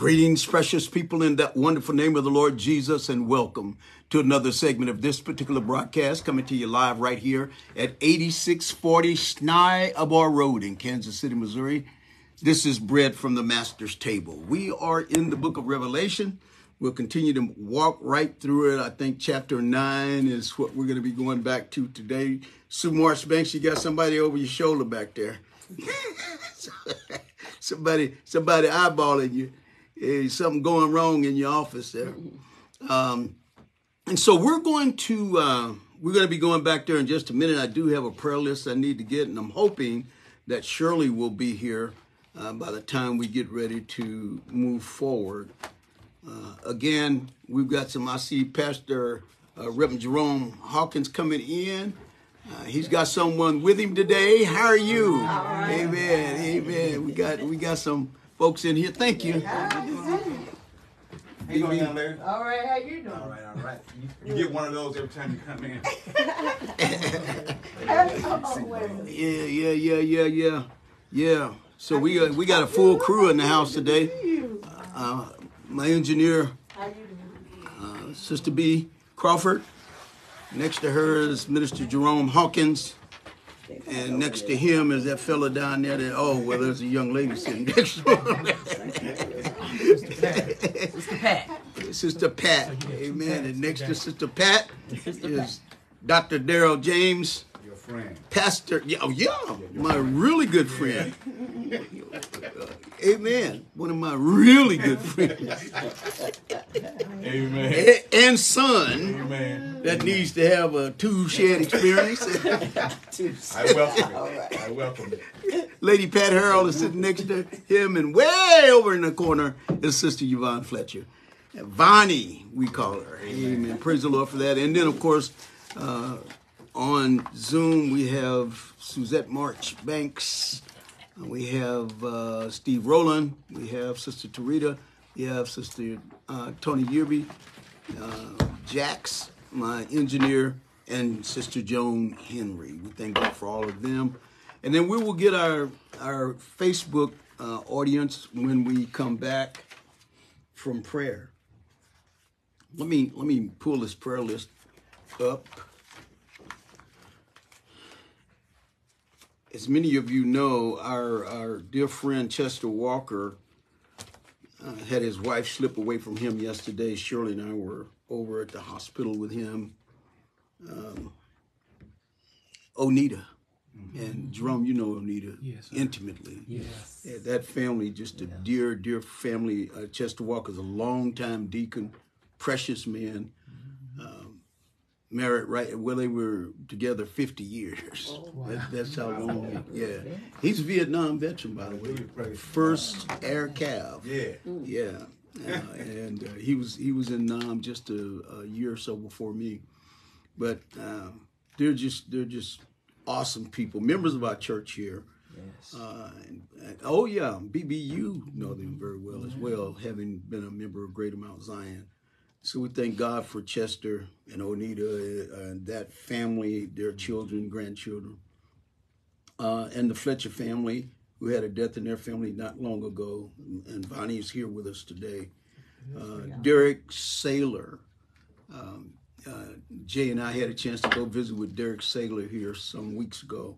Greetings, precious people, in that wonderful name of the Lord Jesus, and welcome to another segment of this particular broadcast coming to you live right here at 8640 Snai Road in Kansas City, Missouri. This is bread from the Master's table. We are in the book of Revelation. We'll continue to walk right through it. I think chapter nine is what we're going to be going back to today. Sue Morris Banks, you got somebody over your shoulder back there. somebody, somebody eyeballing you something going wrong in your office there. Um, and so we're going to uh, we're going to be going back there in just a minute. I do have a prayer list I need to get, and I'm hoping that Shirley will be here uh, by the time we get ready to move forward. Uh, again, we've got some. I see Pastor uh, Reverend Jerome Hawkins coming in. Uh, he's got someone with him today. How are you? Amen. Amen. We got we got some folks in here. Thank you. How you doing, young lady? All right, how you doing? All right, all right. You, you get one of those every time you come in. wait a minute. Yeah, yeah, yeah, yeah, yeah, yeah. So we got we got a full crew in the house today. Uh, my engineer, How you doing? uh, Sister B Crawford. Next to her is Minister Jerome Hawkins. And next to him is that fella down there that, oh, well, there's a young lady sitting next to him. Mr. Pat. Sister Pat. Amen. And next to Sister Pat is Dr. Daryl James. Friend. Pastor, yeah, oh, yeah, my really good friend. Amen. One of my really good friends. Amen. A- And son Amen. that needs to have a two shared experience. I welcome it. I welcome it. Lady Pat Harold is sitting next to him, and way over in the corner is Sister Yvonne Fletcher. Vonnie, we call her. Amen. Praise the Lord for that. And then, of course, uh, on Zoom, we have Suzette March Banks. We have uh, Steve Rowland. We have Sister Tarita. We have Sister uh, Tony Yerby. Uh, Jax, my engineer, and Sister Joan Henry. We thank God for all of them. And then we will get our our Facebook uh, audience when we come back from prayer. Let me let me pull this prayer list up. As many of you know, our our dear friend Chester Walker uh, had his wife slip away from him yesterday. Shirley and I were over at the hospital with him. Um, Onita. And Jerome, you know Onita Yes, intimately. Yes. Yeah, that family, just a dear, dear family. Uh, Chester Walker's a longtime deacon, precious man. Married right, well, they were together 50 years. That, that's how long. Yeah. He's a Vietnam veteran, by the way. Hallelujah, First air cav. Yeah. Yeah, uh, and uh, he was he was in Nam just a, a year or so before me, but um, they're just they're just awesome people, members of our church here. Yes. Uh, and, and- oh yeah, BBU know them very well as well, having been a member of Greater Mount Zion. So we thank God for Chester and Onita uh, and that family, their children, grandchildren, uh, and the Fletcher family who had a death in their family not long ago. And Vonnie is here with us today. Uh, Derek Saylor. Um, uh, Jay and I had a chance to go visit with Derek Saylor here some weeks ago.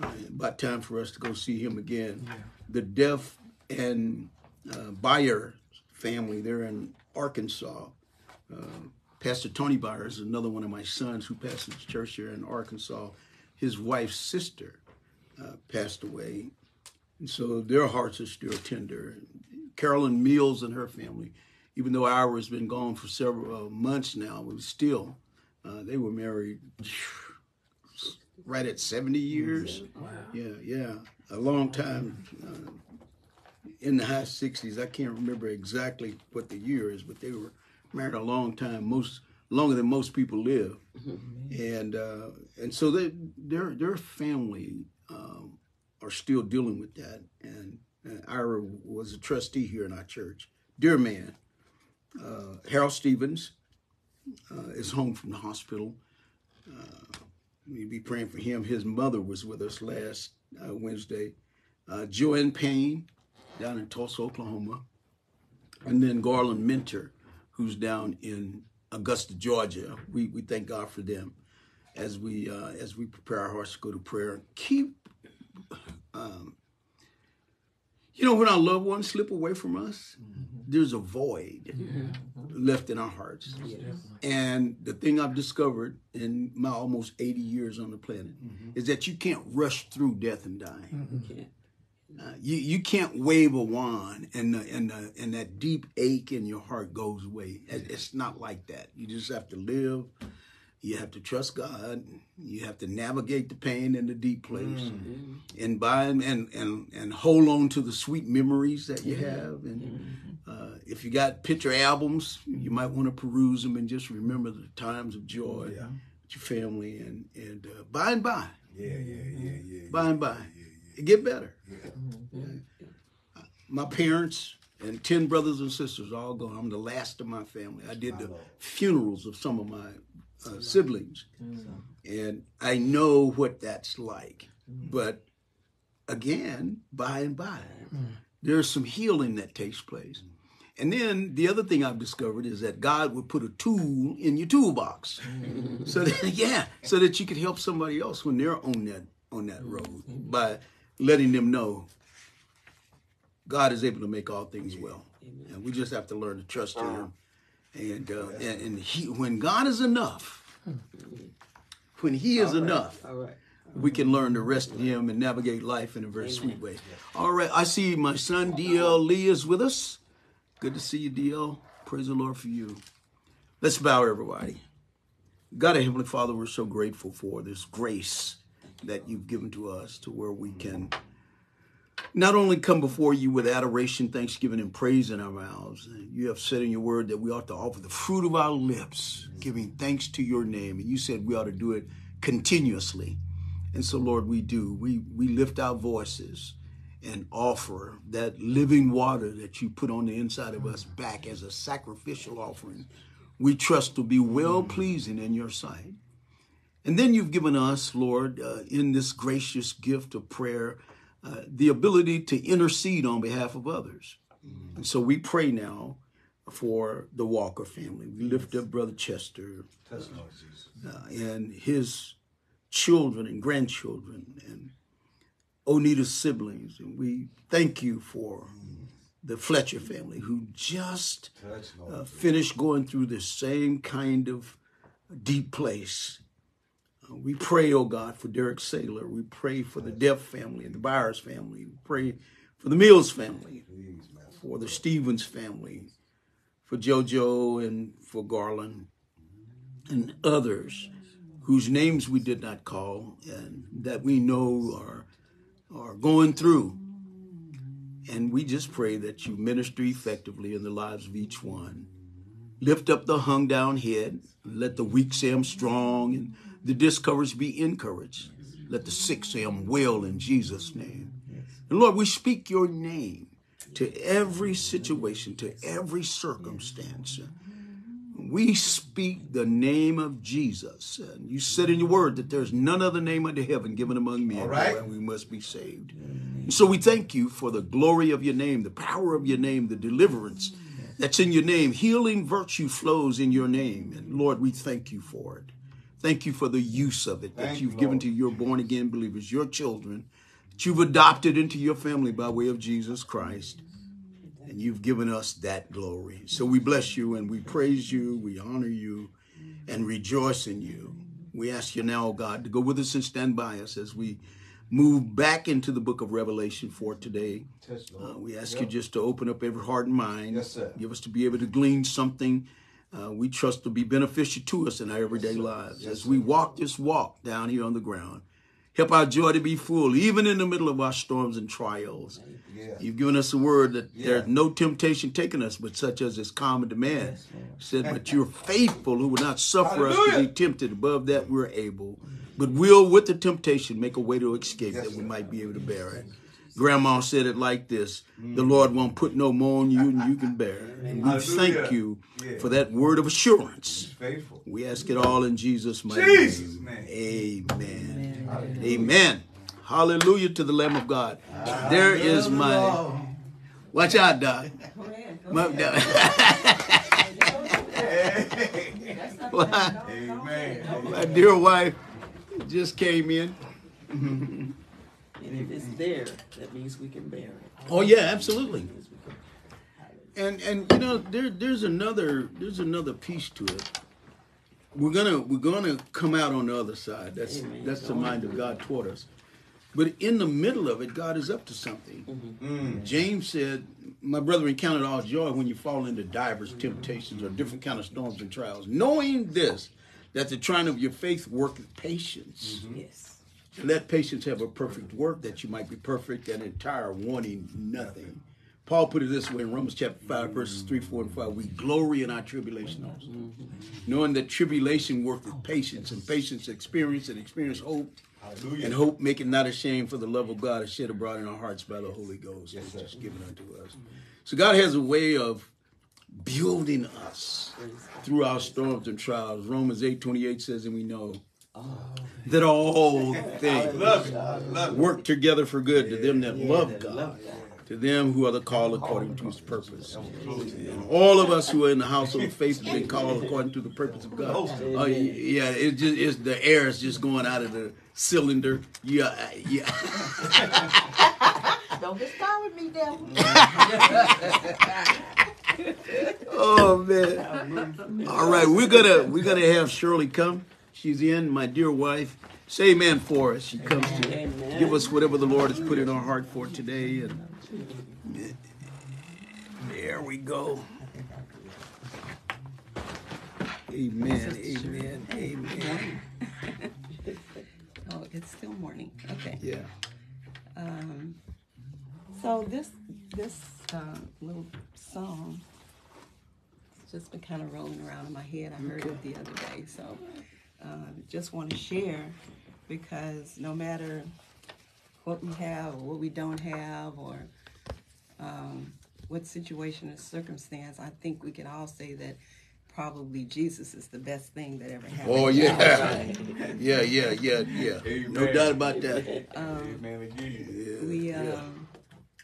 Uh, about time for us to go see him again. The Deaf and uh, Bayer family, they're in Arkansas. Uh, Pastor Tony Byers, another one of my sons who pastors church here in Arkansas. His wife's sister uh, passed away. And so their hearts are still tender. Carolyn Mills and her family, even though Ira has been gone for several uh, months now, but still, uh, they were married right at 70 years. Yeah, yeah, a long time. Uh, in the high 60s, I can't remember exactly what the year is, but they were married a long time, most longer than most people live, and uh, and so they, their their family um, are still dealing with that. And, and Ira was a trustee here in our church. Dear man, uh, Harold Stevens uh, is home from the hospital. Uh, we be praying for him. His mother was with us last uh, Wednesday. Uh, Joanne Payne down in Tulsa, Oklahoma. and then Garland Mentor, who's down in Augusta, Georgia. We we thank God for them as we uh, as we prepare our hearts to go to prayer. Keep, um, you know, when our loved ones slip away from us, there's a void left in our hearts. And the thing I've discovered in my almost 80 years on the planet is that you can't rush through death and dying. Uh, you you can't wave a wand and the, and the, and that deep ache in your heart goes away. It's not like that. You just have to live. You have to trust God. You have to navigate the pain in the deep place, and by and and and hold on to the sweet memories that you have. And uh, if you got picture albums, you might want to peruse them and just remember the times of joy Yeah. with your family. And and uh, by and by, Yeah, yeah, yeah, yeah. by and by, it get better. My parents and ten brothers and sisters all gone. I'm the last of my family. I did the funerals of some of my uh, siblings, and I know what that's like. Mm. But again, by and by, mm. there's some healing that takes place. And then the other thing I've discovered is that God would put a tool in your toolbox, mm. so that yeah, so that you could help somebody else when they're on that on that road. By letting them know God is able to make all things well, and we just have to learn to trust in Him. And uh, and, and he, when God is enough, when He is enough, All right. we can learn to rest in Him and navigate life in a very sweet way. All right, I see my son DL Lee is with us. Good to see you, DL. Praise the Lord for you. Let's bow, everybody. God, our Heavenly Father, we're so grateful for this grace that you've given to us to where we can not only come before you with adoration, thanksgiving, and praise in our mouths. You have said in your word that we ought to offer the fruit of our lips, giving thanks to your name. And you said we ought to do it continuously. And so, Lord, we do. We we lift our voices and offer that living water that you put on the inside of us back as a sacrificial offering. We trust to be well pleasing in your sight. And then you've given us, Lord, uh, in this gracious gift of prayer, uh, the ability to intercede on behalf of others. And so we pray now for the Walker family. We lift up Brother Chester uh, and his children and grandchildren and Onita's siblings. And we thank you for the Fletcher family who just uh, finished going through the same kind of deep place. We pray, oh God, for Derek Saylor. We pray for the Deaf family and the Byers family. We pray for the Mills family, for the Stevens family, for JoJo and for Garland and others whose names we did not call and that we know are are going through. And we just pray that you minister effectively in the lives of each one. Lift up the hung down head. Let the weak say I'm strong and the discouraged be encouraged. Let the sick say I'm well in Jesus' name. And Lord, we speak your name to every situation, to every circumstance. We speak the name of Jesus. And you said in your word that there's none other name under heaven given among men, All right. and we must be saved. And so we thank you for the glory of your name, the power of your name, the deliverance that's in your name. Healing virtue flows in your name. And Lord, we thank you for it. Thank you for the use of it that Thank you've you, given to your born again believers, your children, that you've adopted into your family by way of Jesus Christ. And you've given us that glory. So we bless you and we praise you, we honor you, and rejoice in you. We ask you now, God, to go with us and stand by us as we move back into the book of Revelation for today. Uh, we ask you just to open up every heart and mind. Yes, sir. Give us to be able to glean something uh, we trust to be beneficial to us in our everyday lives Yes, as we walk this walk down here on the ground. Help our joy to be full, even in the middle of our storms and trials. Yeah. You've given us a word that Yeah. there's no temptation taking us, but such as is common to man. Said, but you're faithful who will not suffer us to be tempted above that we're able, but will with the temptation make a way to escape Yes, that we might be able to bear it. Grandma said it like this: "The mm. Lord won't put no more on you than you can bear." And we Hallelujah. thank you Yeah. for that word of assurance. Faithful. We ask it all in Jesus' mighty Jesus' name. name. Amen. Amen. Hallelujah to the Lamb of God. There is my Watch out, Doc. Go ahead. Go My, ahead. Hey, That's not Why? bad. Go- go Amen. ahead. my dear wife just came in. And if it's there, that means we can bear it. Oh yeah, absolutely. That means we can- And and you know there there's another there's another piece to it. We're gonna we're gonna come out on the other side. That's Amen. that's the mind of God toward us. But in the middle of it, God is up to something. Mm. James said, "My brother, count it all joy when you fall into divers temptations or different kind of storms and trials, knowing this, that the trying of your faith worketh patience." Yes. Let patience have a perfect work, that you might be perfect and entire, wanting nothing. Paul put it this way in Romans chapter 5, verses 3, 4, and 5. We glory in our tribulation also, knowing that tribulation worketh patience, and patience experience, and experience hope, Hallelujah. and hope making not ashamed for the love of God is shed abroad in our hearts by the Holy Ghost, Yes, which is given unto us. So God has a way of building us through our storms and trials. Romans 8, 28 says, and we know that all things Love. Love work together for good to them that love God, to them who are the called according to his purpose. And all of us who are in the household of faith have been called according to the purpose of God. Oh, uh, yeah, it just it's the air is just going out of the cylinder. Yeah, yeah. Don't get started with me, devil. Oh man. All right, we're gonna we're gonna have Shirley come. She's in, my dear wife. Say amen for us. She comes to Amen. give us whatever the Lord has put in our heart for today. And there we go. Amen. Amen. Amen. Oh, it's still morning. Okay. Yeah. Um, so this this uh, little song just been kind of rolling around in my head. I heard it the other day, so uh, just want to share because no matter what we have or what we don't have or um, what situation or circumstance, I think we can all say that probably Jesus is the best thing that ever happened. Oh to yeah. Yeah, yeah, yeah, yeah. No doubt about that. Amen again. Yeah, We yeah. um,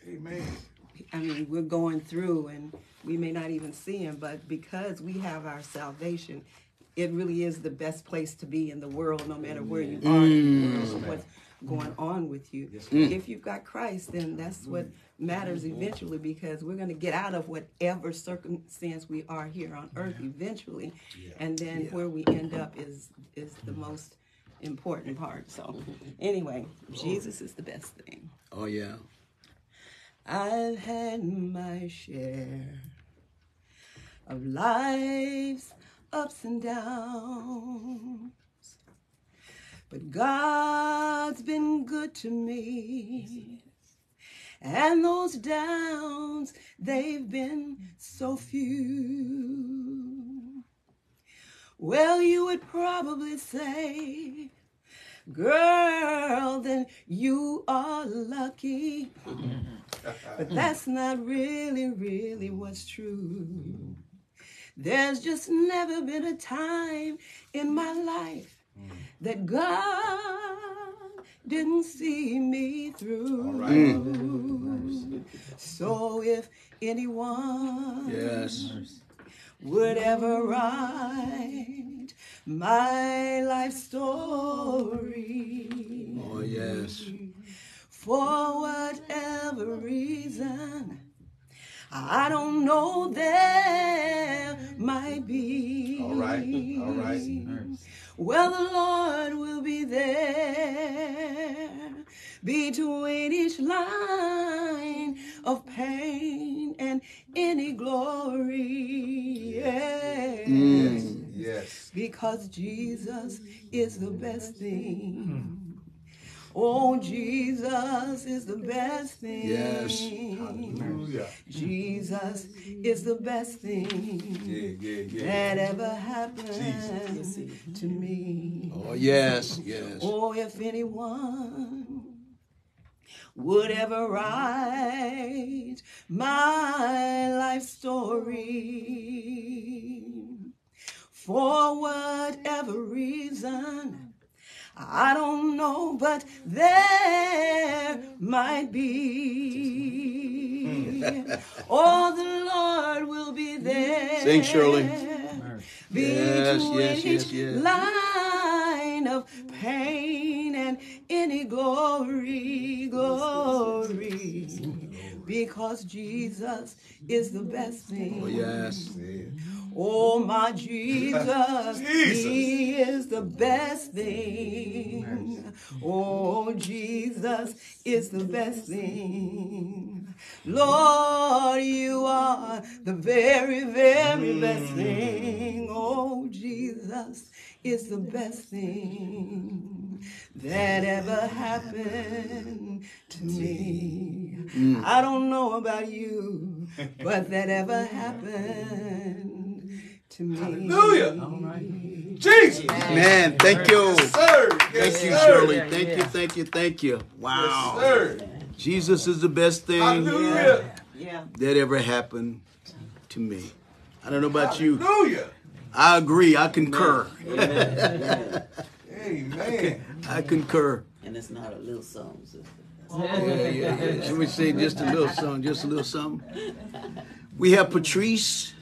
Amen. I mean, we're going through and we may not even see him, but because we have our salvation, it really is the best place to be in the world, no matter where you mm. are in the world mm. what's going on with you. If you've got Christ, then that's what matters eventually because we're going to get out of whatever circumstance we are here on earth eventually. And then where we end up is is the most important part. So anyway, Jesus is the best thing. Oh yeah. I've had my share of life's ups and downs. But God's been good to me. And those downs, they've been so few. Well, you would probably say, Girl, then you are lucky. But that's not really, really what's true. There's just never been a time in my life mm. that God didn't see me through. Right. So if anyone Yes. would ever write my life story Oh yes. for whatever reason. I don't know there might be. All right, all right. Well, the Lord will be there between each line of pain and any glory. Yes. Yes. Because Jesus is the best thing. Hmm. Oh, Jesus is the best thing. Yes. Hallelujah. Jesus is the best thing yeah, yeah. that ever happened to me. Oh yes. Yes. Oh, if anyone would ever write my life story for whatever reason. I don't know, but there might be. oh, the Lord will be hmm. there. Sing, Shirley. Yes, yes, yes, yes. line of pain and any glory, glory. Because Jesus is the best oh, thing. Oh, yes. Oh, my Jesus, Jesus. He is the best thing. Oh, Jesus is the best thing. Lord, you are the very, very best mm. thing. Oh, Jesus is the best thing that ever happened to me. I don't know about you, but that ever happened to me. Hallelujah. All right. Jesus. Man, thank you. Sir. Thank you, sir. Shirley. Thank you, thank you, thank you. Yes, Wow. sir. Jesus is the best thing Hallelujah. Yeah. that ever happened to me. I don't know about you. Hallelujah. I agree. I concur. Amen. I concur. And it's not a little song, sister. Yeah, yeah, yeah. Should we say just a little something? Just a little something. We have Patrice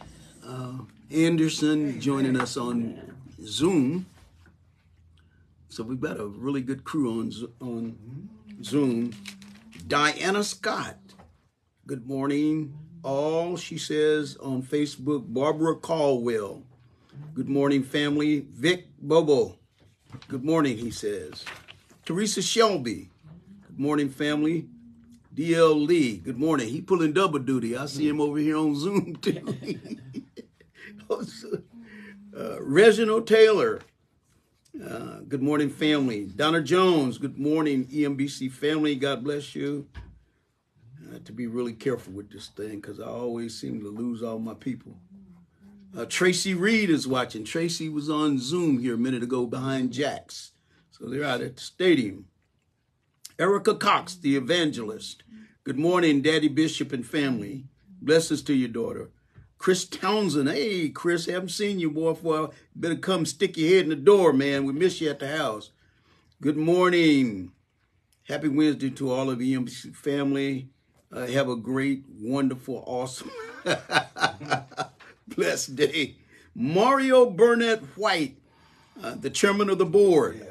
uh, Anderson joining us on Zoom. So we've got a really good crew on on Zoom. Diana Scott. Good morning, all. She says on Facebook. Barbara Caldwell. Good morning, family. Vic Bobo. Good morning, he says. Teresa Shelby. Morning, family. DL Lee. Good morning. He pulling double duty. I see him over here on Zoom too. uh, Reginald Taylor. Uh, good morning, family. Donna Jones. Good morning, EMBC family. God bless you. I have to be really careful with this thing because I always seem to lose all my people. Uh, Tracy Reed is watching. Tracy was on Zoom here a minute ago behind Jax. So they're out at the stadium. Erica Cox, the evangelist. Good morning, Daddy Bishop and family. Blessings to your daughter. Chris Townsend. Hey, Chris, haven't seen you, boy, for a while. Better come stick your head in the door, man. We miss you at the house. Good morning. Happy Wednesday to all of the EMBC family. Uh, have a great, wonderful, awesome, blessed day. Mario Burnett White, uh, the chairman of the board.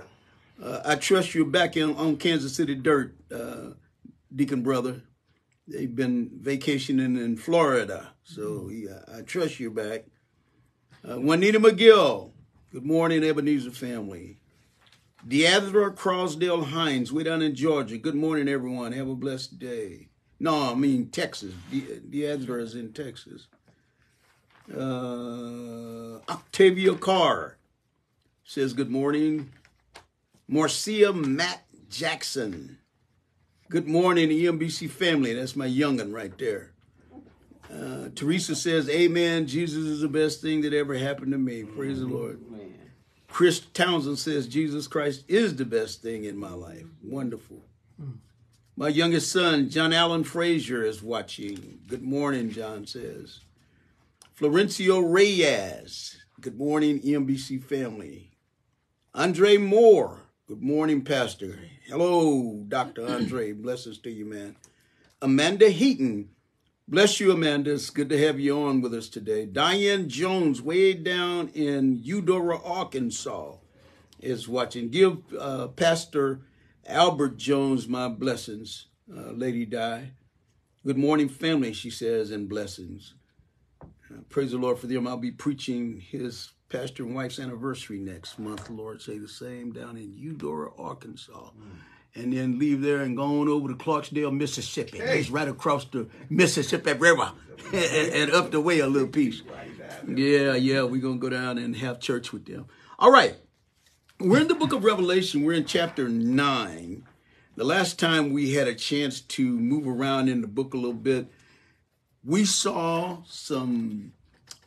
Uh, I trust you're back in, on Kansas City dirt, uh, Deacon brother. They've been vacationing in Florida, so yeah, I trust you're back. Uh, Juanita McGill, good morning, Ebenezer family. Deandra Crosdale Hines, way down in Georgia. Good morning, everyone. Have a blessed day. No, I mean Texas. De- is in Texas. Uh, Octavia Carr says good morning. Marcia Matt Jackson. Good morning, EMBC family. That's my youngin' right there. Uh, Teresa says, Amen. Jesus is the best thing that ever happened to me. Praise the Lord. Man. Chris Townsend says, Jesus Christ is the best thing in my life. Wonderful. My youngest son, John Allen Frazier, is watching. Good morning, John says. Florencio Reyes. Good morning, EMBC family. Andre Moore. Good morning, Pastor. Hello, Dr. Andre. Blessings to you, man. Amanda Heaton. Bless you, Amanda. It's good to have you on with us today. Diane Jones, way down in Eudora, Arkansas, is watching. Give uh, Pastor Albert Jones my blessings, uh, Lady Di. Good morning, family, she says, and blessings. Uh, praise the Lord for them. I'll be preaching his pastor and wife's anniversary next month. Lord, say the same down in Eudora, Arkansas. And then leave there and go on over to Clarksdale, Mississippi. It's right across the Mississippi River and, and up the way a little piece. Yeah, yeah, we're going to go down and have church with them. All right. We're in the book of Revelation. We're in chapter 9. The last time we had a chance to move around in the book a little bit, we saw some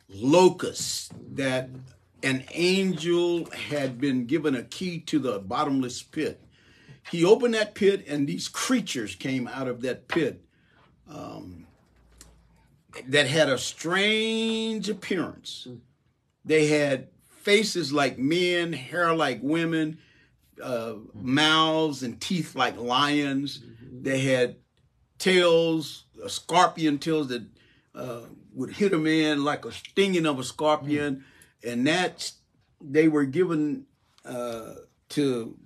locusts that an angel had been given a key to the bottomless pit. He opened that pit, and these creatures came out of that pit um, that had a strange appearance. They had faces like men, hair like women, uh, mouths and teeth like lions. They had tails, uh, scorpion tails that uh, would hit a man like a stinging of a scorpion, and that they were given uh, to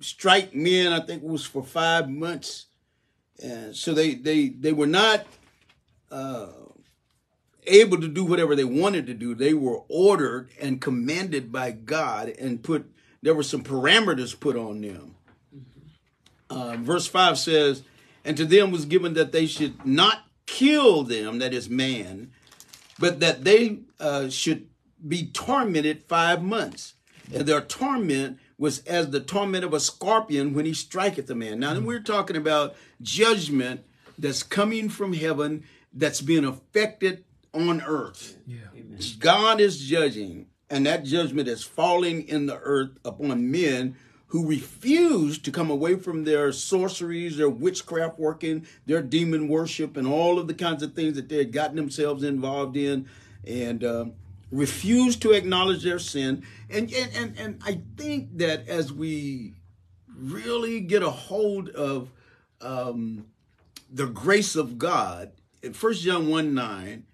strike men. I think it was for five months, and so they they they were not uh, able to do whatever they wanted to do. They were ordered and commanded by God, and put there were some parameters put on them. Uh, verse five says, "And to them was given that they should not kill them, that is man, but that they uh, should be tormented five months. And their torment was as the torment of a scorpion when he striketh a man. Now, we're talking about judgment that's coming from heaven that's being affected on earth. Yeah. God is judging, and that judgment is falling in the earth upon men who refuse to come away from their sorceries, their witchcraft working, their demon worship, and all of the kinds of things that they had gotten themselves involved in, and um, refuse to acknowledge their sin. And, and and and I think that as we really get a hold of um, the grace of God, in First John one nine,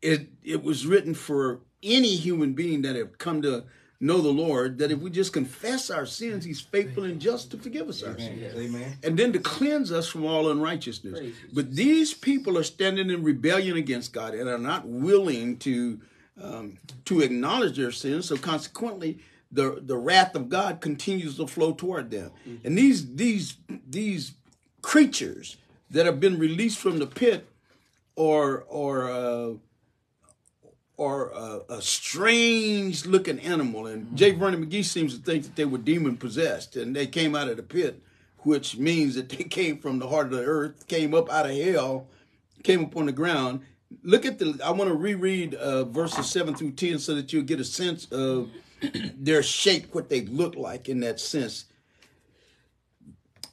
it it was written for any human being that have come to know the Lord that if we just confess our sins, He's faithful and just to forgive us our sins. Amen. And then to cleanse us from all unrighteousness. But these people are standing in rebellion against God and are not willing to um, to acknowledge their sins. So consequently, the the wrath of God continues to flow toward them. And these these these creatures that have been released from the pit or or uh, or a, a strange looking animal. And J. Vernon McGee seems to think that they were demon possessed and they came out of the pit, which means that they came from the heart of the earth, came up out of hell, came up on the ground. Look at the, I want to reread uh, verses 7 through 10 so that you'll get a sense of their shape, what they look like in that sense.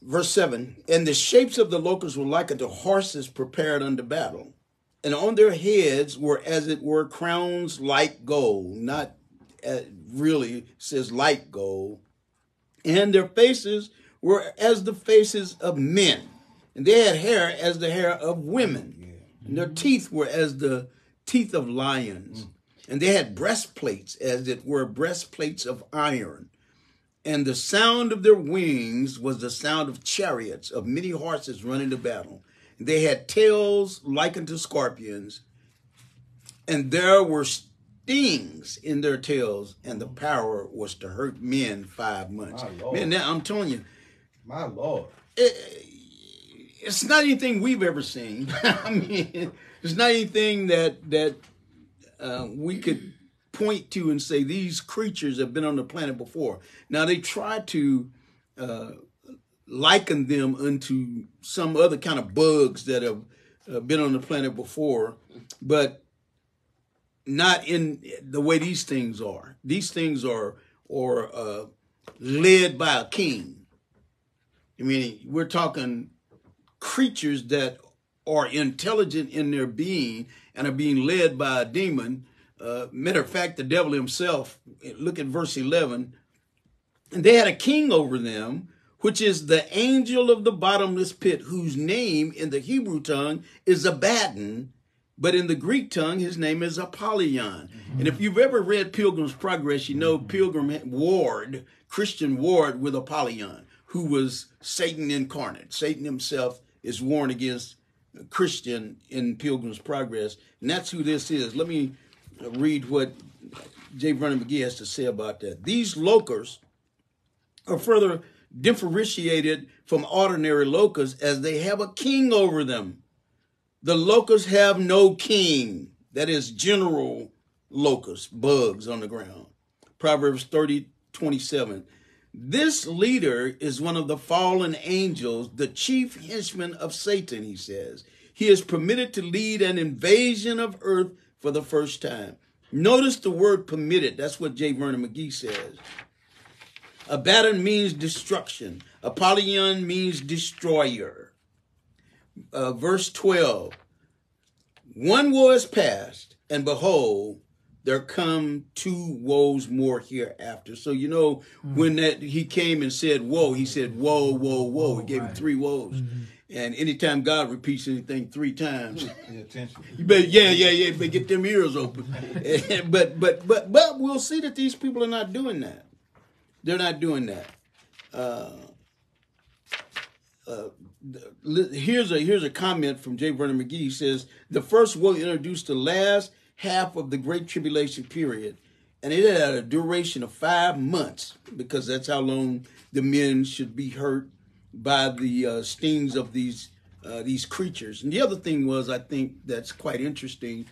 Verse 7 And the shapes of the locusts were like unto horses prepared unto battle and on their heads were as it were crowns like gold not uh, really says like gold and their faces were as the faces of men and they had hair as the hair of women and their teeth were as the teeth of lions. Mm. And they had breastplates as it were breastplates of iron. And the sound of their wings was the sound of chariots of many horses running to battle. And they had tails like unto scorpions, and there were stings in their tails, and the power was to hurt men five months. Man, now I'm telling you, My Lord. it, it's not anything we've ever seen. I mean, it's not anything that that uh, we could point to and say these creatures have been on the planet before. Now they try to uh, liken them unto some other kind of bugs that have uh, been on the planet before, but not in the way these things are. These things are are uh, led by a king. I mean, we're talking creatures that are intelligent in their being and are being led by a demon. Uh, matter of fact, the devil himself. Look at verse eleven. And they had a king over them which is the angel of the bottomless pit, whose name in the Hebrew tongue is Abaddon, but in the Greek tongue, his name is Apollyon. And if you've ever read Pilgrim's Progress, you know Pilgrim warred, Christian warred with Apollyon, who was Satan incarnate. Satan himself is warned against Christian in Pilgrim's Progress. And that's who this is. Let me read what J. Vernon McGee has to say about that. These locusts are further differentiated from ordinary locusts as they have a king over them. The locusts have no king. That is general locusts, bugs on the ground. Proverbs 30, 27. This leader is one of the fallen angels, the chief henchman of Satan, he says. He is permitted to lead an invasion of earth for the first time. Notice the word permitted. That's what J. Vernon McGee says. Abaddon means destruction. Apollyon means destroyer. Uh, verse 12. One woe is past, and behold, there come two woes more hereafter. So you know when that he came and said woe, he said woe, woe, woe. He gave him three woes. And anytime God repeats anything three times, attention. you better, yeah, yeah, yeah, you better get them ears open. but, but, but, but we'll see that these people are not doing that. They're not doing that. Uh, uh, here's a here's a comment from J. Vernon McGee. He says the first will introduce the last half of the Great Tribulation period, and it had a duration of five months because that's how long the men should be hurt by the uh, stings of these uh, these creatures. And the other thing was, I think that's quite interesting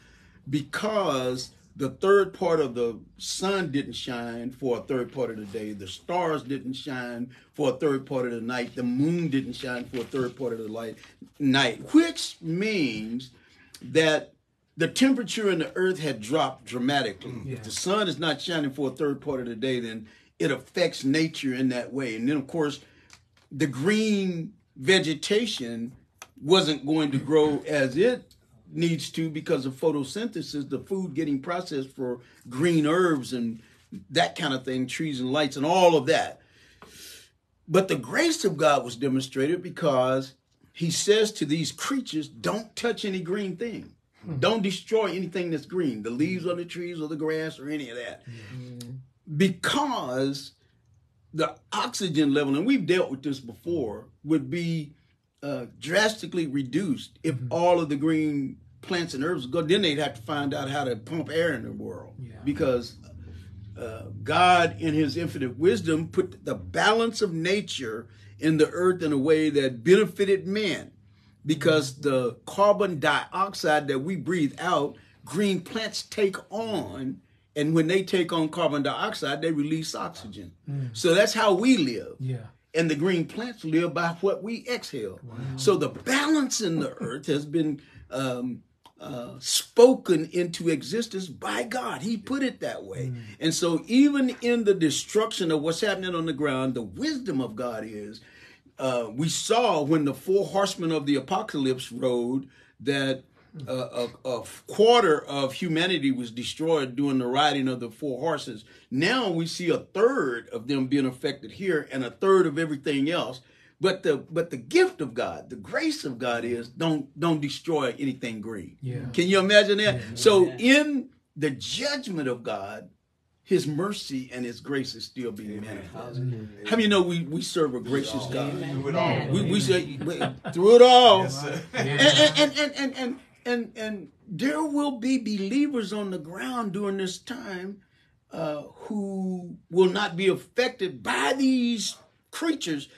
because the third part of the sun didn't shine for a third part of the day. The stars didn't shine for a third part of the night. The moon didn't shine for a third part of the light night, which means that the temperature in the earth had dropped dramatically. Mm. If the sun is not shining for a third part of the day, then it affects nature in that way. And then, of course, the green vegetation wasn't going to grow as it needs to because of photosynthesis, the food getting processed for green herbs and that kind of thing, trees and lights and all of that. But the grace of God was demonstrated because he says to these creatures, don't touch any green thing. Don't destroy anything that's green, the leaves on the trees or the grass or any of that. Because the oxygen level, and we've dealt with this before, would be uh, drastically reduced if all of the green plants and herbs go. Then they'd have to find out how to pump air in the world because uh, God, in His infinite wisdom, put the balance of nature in the earth in a way that benefited men. Because the carbon dioxide that we breathe out, green plants take on, and when they take on carbon dioxide, they release oxygen. So that's how we live Yeah. and the green plants live by what we exhale. So the balance in the earth has been um, uh, spoken into existence by God. He put it that way. And so even in the destruction of what's happening on the ground, the wisdom of God is. Uh, we saw when the four horsemen of the apocalypse rode that uh, a, a quarter of humanity was destroyed during the riding of the four horses. Now we see a third of them being affected here, and a third of everything else. But the but the gift of God, the grace of God is don't don't destroy anything green. Yeah. Can you imagine that? So in the judgment of God, His mercy and His grace is still being manifested. How you know we we serve a gracious God? Do it all. We, we say through it all, Yes, and, and, and, and, and, and, and, and there will be believers on the ground during this time uh, who will not be affected by these creatures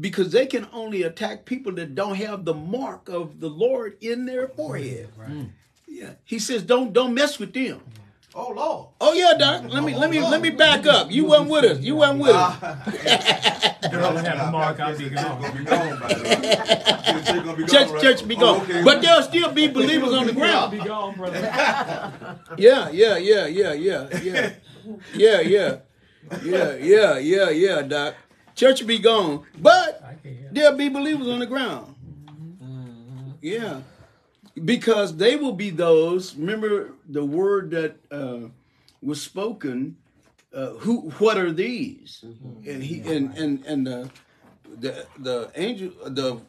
because they can only attack people that don't have the mark of the Lord in their forehead. Yeah, he says, don't don't mess with them. Oh Lord. Oh yeah, Doc. Let me oh, let me Lord. let me back up. You weren't with us. You weren't with us. Church, church be gone. Oh, okay. But there'll still be believers on the ground. Be gone, brother. Yeah, yeah, yeah, yeah, yeah, yeah. Yeah, yeah. Yeah, yeah, yeah, yeah, Doc. Church be gone. But there'll be believers on the ground. Yeah because they will be those. Remember the word that uh, was spoken. Uh, who? What are these? And he and and and the the the angel the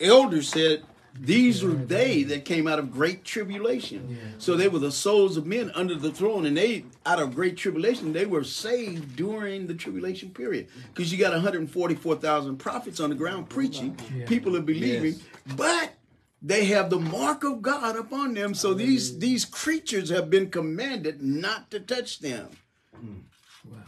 elder said. These are they that came out of great tribulation. So they were the souls of men under the throne, and they, out of great tribulation, they were saved during the tribulation period. Because you got 144,000 prophets on the ground preaching, Yeah. people are believing, but they have the mark of God upon them. So these these creatures have been commanded not to touch them. Hmm. Wow.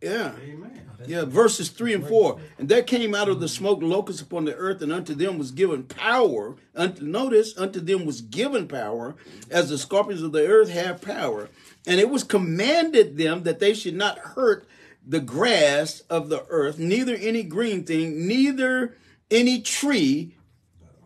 Yeah. Amen. Yeah, verses three and four. And there came out of the hmm. smoke locusts upon the earth, and unto them was given power. Unto, notice, unto them was given power, as the scorpions of the earth have power. And it was commanded them that they should not hurt the grass of the earth, neither any green thing, neither any tree,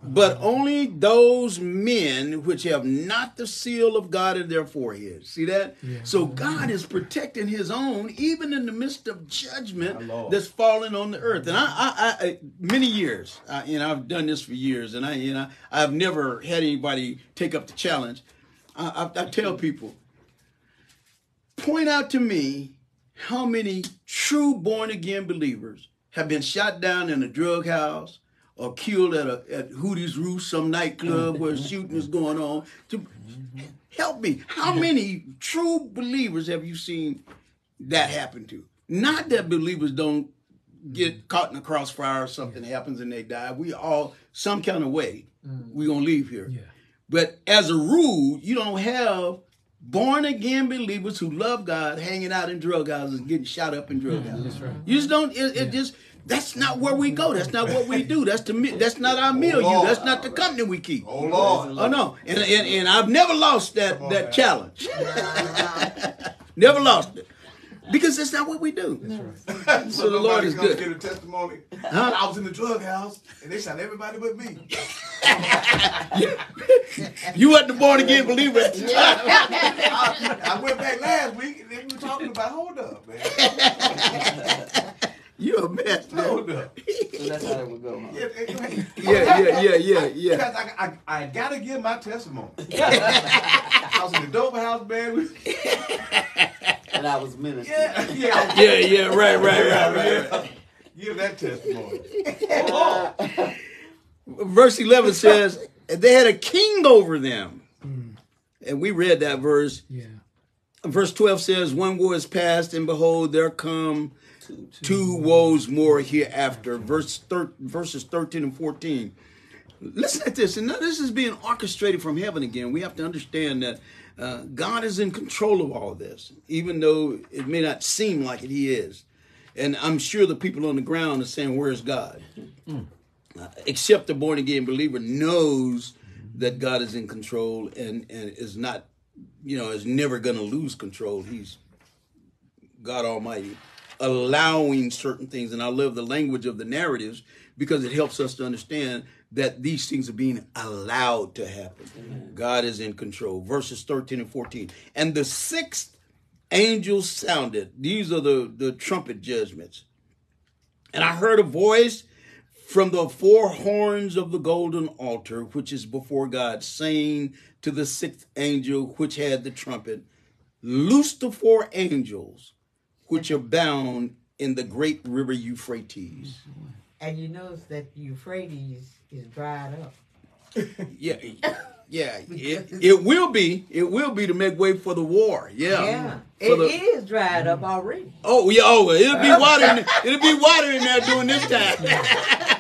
but only those men which have not the seal of God in their foreheads. See that? So God is protecting His own, even in the midst of judgment My that's falling on the earth. And I, I, I many years, I, you know, I've done this for years, and I, you know, I've never had anybody take up the challenge. I, I, I tell people, point out to me how many true born again believers have been shot down in a drug house or killed at a at Hootie's Roost, some nightclub where shooting is going on. To help me, how mm-hmm. many true believers have you seen that happen to? Not that believers don't get mm-hmm. caught in a crossfire or something happens and they die. We all some kind of way mm-hmm. we gonna leave here. Yeah. But as a rule, you don't have born again believers who love God hanging out in drug houses and getting shot up in drug houses. That's right. You just don't. It, it just that's not where we go. That's not what we do. That's the mi- that's not our oh, milieu. Lord. That's not the company we keep. Oh Lord. Oh no, and and, and I've never lost that on, that man. challenge. never lost it because that's not what we do. That's right. so the Lord is gonna good. Get a testimony. Huh? I was in the drug house and they shot everybody but me. You wasn't a born again believer at the time. I, I went back last week and they were talking about hold up, man. You a mess, man. Hold up. So that's how it would go, huh? Yeah, yeah, Yeah, yeah, yeah, yeah, yeah. Because I, I, I gotta give my testimony. I was in the dope house, man. And I was ministering. Yeah, yeah. Yeah, yeah, right, right, right, right. right. Give that testimony. Oh. verse 11 says they had a king over them mm. and we read that verse Yeah. Verse 12 says one war is past and behold there come two woes more hereafter. Verse thir- verses 13 and 14 listen at this and now this is being orchestrated from heaven again. We have to understand that uh, god is in control of all this even though it may not seem like it he is. And i'm sure the people on the ground are saying where's god? Except the born again believer knows that God is in control and and is not, you know, is never going to lose control. He's God Almighty, allowing certain things, and I love the language of the narratives because it helps us to understand that these things are being allowed to happen. God is in control. Verses thirteen and fourteen, and the sixth angel sounded. These are the the trumpet judgments. And I heard a voice from the four horns of the golden altar, which is before God, saying to the sixth angel, which had the trumpet, Loose the four angels which are bound in the great river Euphrates. And you notice that Euphrates is dried up. Yeah, yeah, it, it will be. It will be to make way for the war. Yeah, Yeah. It the- is dried up mm-hmm. already. Oh, yeah. Oh, it'll be water. In, it'll be water in there during this time.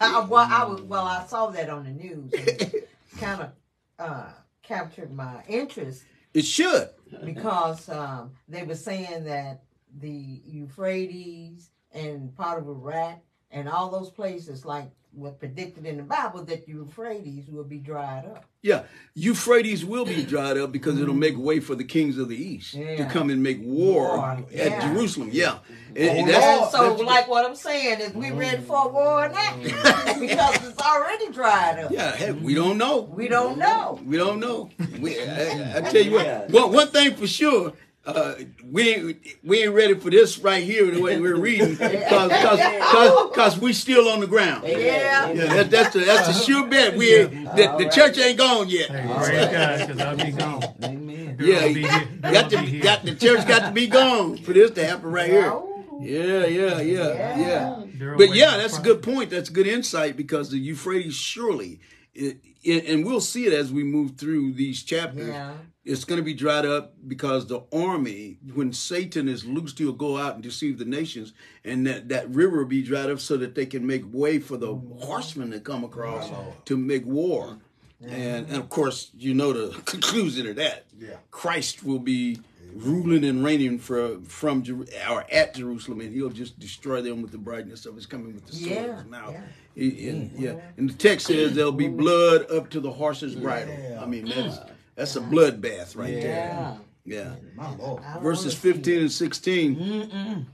I, well, I was, well, I saw that on the news and kind of uh, captured my interest It should. because um, they were saying that the Euphrates and part of Iraq and all those places, like was predicted in the Bible, that Euphrates will be dried up. Yeah, Euphrates will be dried up because it'll mm-hmm. make way for the kings of the east to come and make war War, at yeah. Jerusalem. Yeah, Oh, And that's- And so, that's- like what I'm saying is, we're ready for a war now mm-hmm. because it's already dried up. yeah. Heck, we don't know. We don't know. We don't know. We, I, I tell you what. One, one thing for sure. Uh, we ain't, we ain't ready for this right here the way we're reading because cause, cause, we still on the ground. Yeah. Yeah, that, that's the that's a sure bet. We ain't, the, the church ain't gone yet. Hey, praise God, because I'll be gone. Amen. Yeah, will be here. Girl got to be got the church got to be gone for this to happen right here. Oh, Yeah, yeah, yeah, yeah. But yeah, that's a good point. That's a good insight because the Euphrates surely, it, it, and we'll see it as we move through these chapters. Yeah. It's going to be dried up because the army, when Satan is loosed, he'll go out and deceive the nations, and that, that river will be dried up so that they can make way for the horsemen that come across to make war. And, and of course, you know the conclusion of that. Yeah. Christ will be ruling and reigning for, from Jeru- or at Jerusalem, and he'll just destroy them with the brightness of his coming with the sword of Yeah, his mouth. yeah. He- and, yeah. And the text says there'll be blood up to the horse's bridle. I mean, that's that's a bloodbath right yeah. there. Yeah. My Lord. Verses 15 and 16.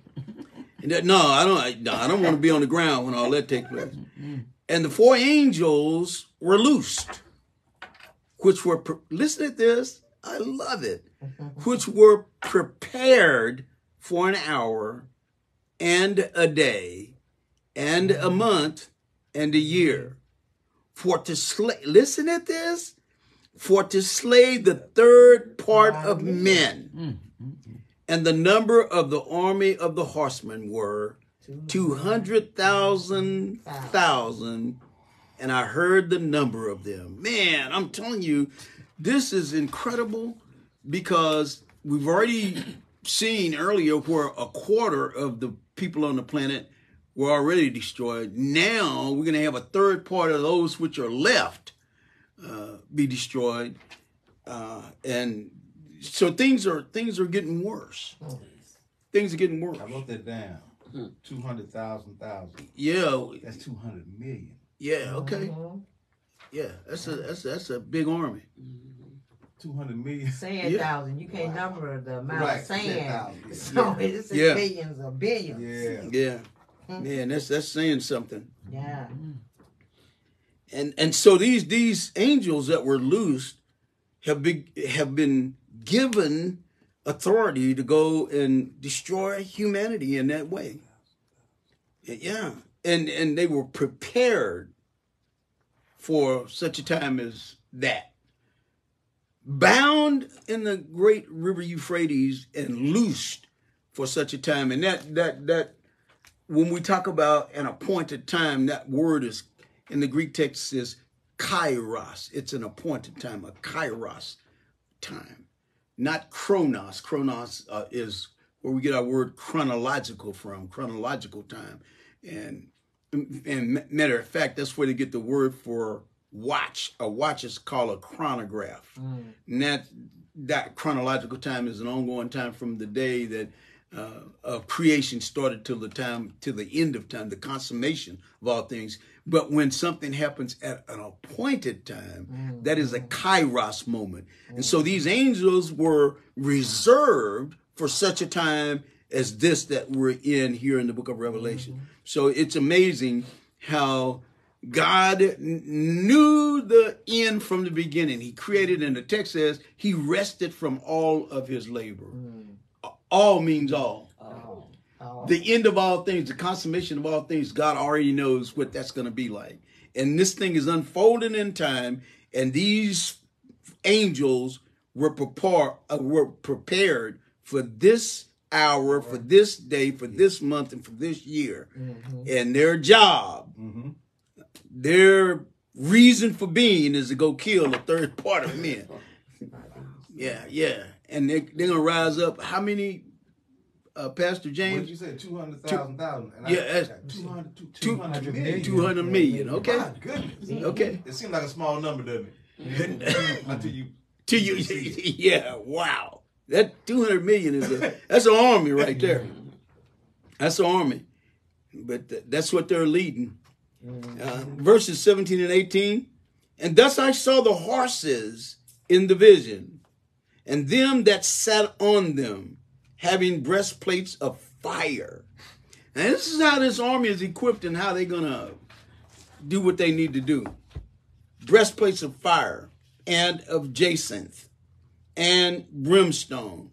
And that, no, I don't. I, no, I don't want to be on the ground when all that takes place. And the four angels were loosed, which were pre- listen at this. I love it. Which were prepared for an hour, and a day, and a month, and a year, for to slay. Listen at this. For to slay the third part of men. And the number of the army of the horsemen were two hundred thousand thousand, and I heard the number of them. Man, I'm telling you, this is incredible because we've already seen earlier where a quarter of the people on the planet were already destroyed. Now we're going to have a third part of those which are left uh, be destroyed, uh, and so things are things are getting worse. Things are getting worse. I wrote that down. Two hundred thousand thousand. Yeah, That's two hundred million. yeah, okay, Mhm. yeah. That's a that's a, that's a big army. Two hundred million. Sand Yeah. thousand. You can't number the amount Right, of sand. 10,000. So it's in Yeah. billions or billions. Yeah. Yeah, Hmm. man, that's that's saying something. Yeah. And and so these these angels that were loosed have been have been given authority to go and destroy humanity in that way. Yeah, and and they were prepared for such a time as that. Bound in the great river Euphrates and loosed for such a time, and that that that when we talk about an appointed time, that word is in the Greek text is kairos. It's an appointed time, a kairos time, not chronos. Chronos uh, is where we get our word chronological from, chronological time. And, and matter of fact, that's where they get the word for watch. A watch is called a chronograph. And that, that chronological time is an ongoing time from the day that uh, creation started till the time till the end of time, the consummation of all things. But when something happens at an appointed time, mm. that is a kairos moment. And so mm. these angels were reserved for such a time as this that we're in here in the book of Revelation. Mm-hmm. So it's amazing how God knew the end from the beginning. He created, and the text says, He rested from all of His labor. Mm. All means all. The end of all things, the consummation of all things, God already knows what that's going to be like. And this thing is unfolding in time, and these angels were prepared, uh, were prepared for this hour, for this day, for this month, and for this year. And their job, their reason for being is to go kill a third part of men. Yeah, yeah. And they, they're going to rise up. How many, uh, Pastor What did James? you say? Two hundred thousand thousand. Yeah, that's- two hundred. Two- Two hundred million. 200 million, okay? My goodness. Okay. It seems like a small number, doesn't it? Until you. To you, yeah, wow. That 200 million is a, that's an army right there. That's an army. But th- that's what they're leading. Uh, verses 17 and 18. And thus I saw the horses in the vision, and them that sat on them, having breastplates of fire. And this is how this army is equipped and how they're going to do what they need to do. Breastplates of fire and of jacinth and brimstone.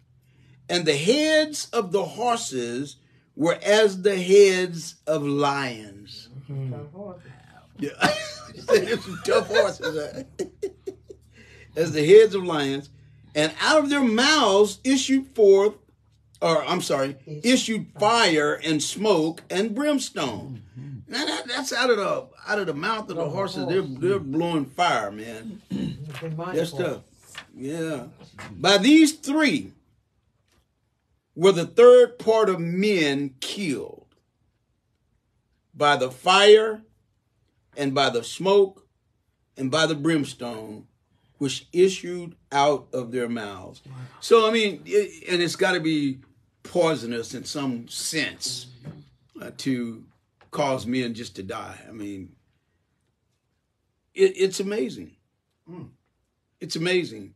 And the heads of the horses were as the heads of lions. Yeah. There's some tough horses. As the heads of lions. And out of their mouths issued forth, or I'm sorry, issued fire and smoke and brimstone. Now that, that's out of the out of the mouth of the horses. They're they're blowing fire, man. That's tough. Yeah. By these three were the third part of men killed by the fire and by the smoke and by the brimstone which issued out of their mouths. So, I mean, it, and it's got to be poisonous in some sense uh, to cause men just to die. I mean, it, it's amazing. It's amazing.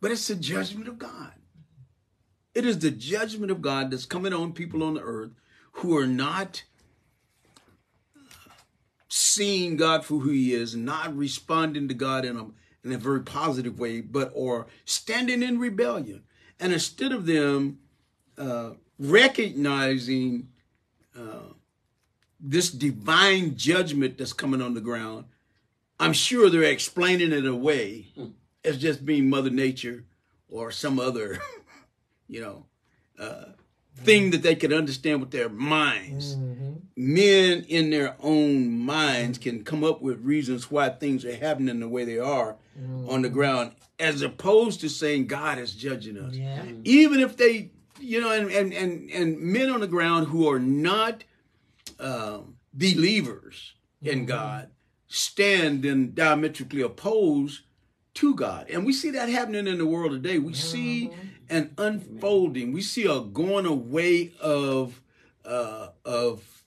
But it's the judgment of God. It is the judgment of God that's coming on people on the earth who are not seeing God for who He is, not responding to God in a in a very positive way, but are standing in rebellion. And instead of them uh, recognizing uh, this divine judgment that's coming on the ground, I'm sure they're explaining it away as just being Mother Nature or some other, you know, uh, thing that they could understand with their minds. Men in their own minds can come up with reasons why things are happening the way they are on the ground, as opposed to saying God is judging us. Yeah. Even if they, you know, and and and, and men on the ground who are not um, believers in God stand and diametrically opposed to God. And we see that happening in the world today. We see an unfolding. We see a going away of uh, of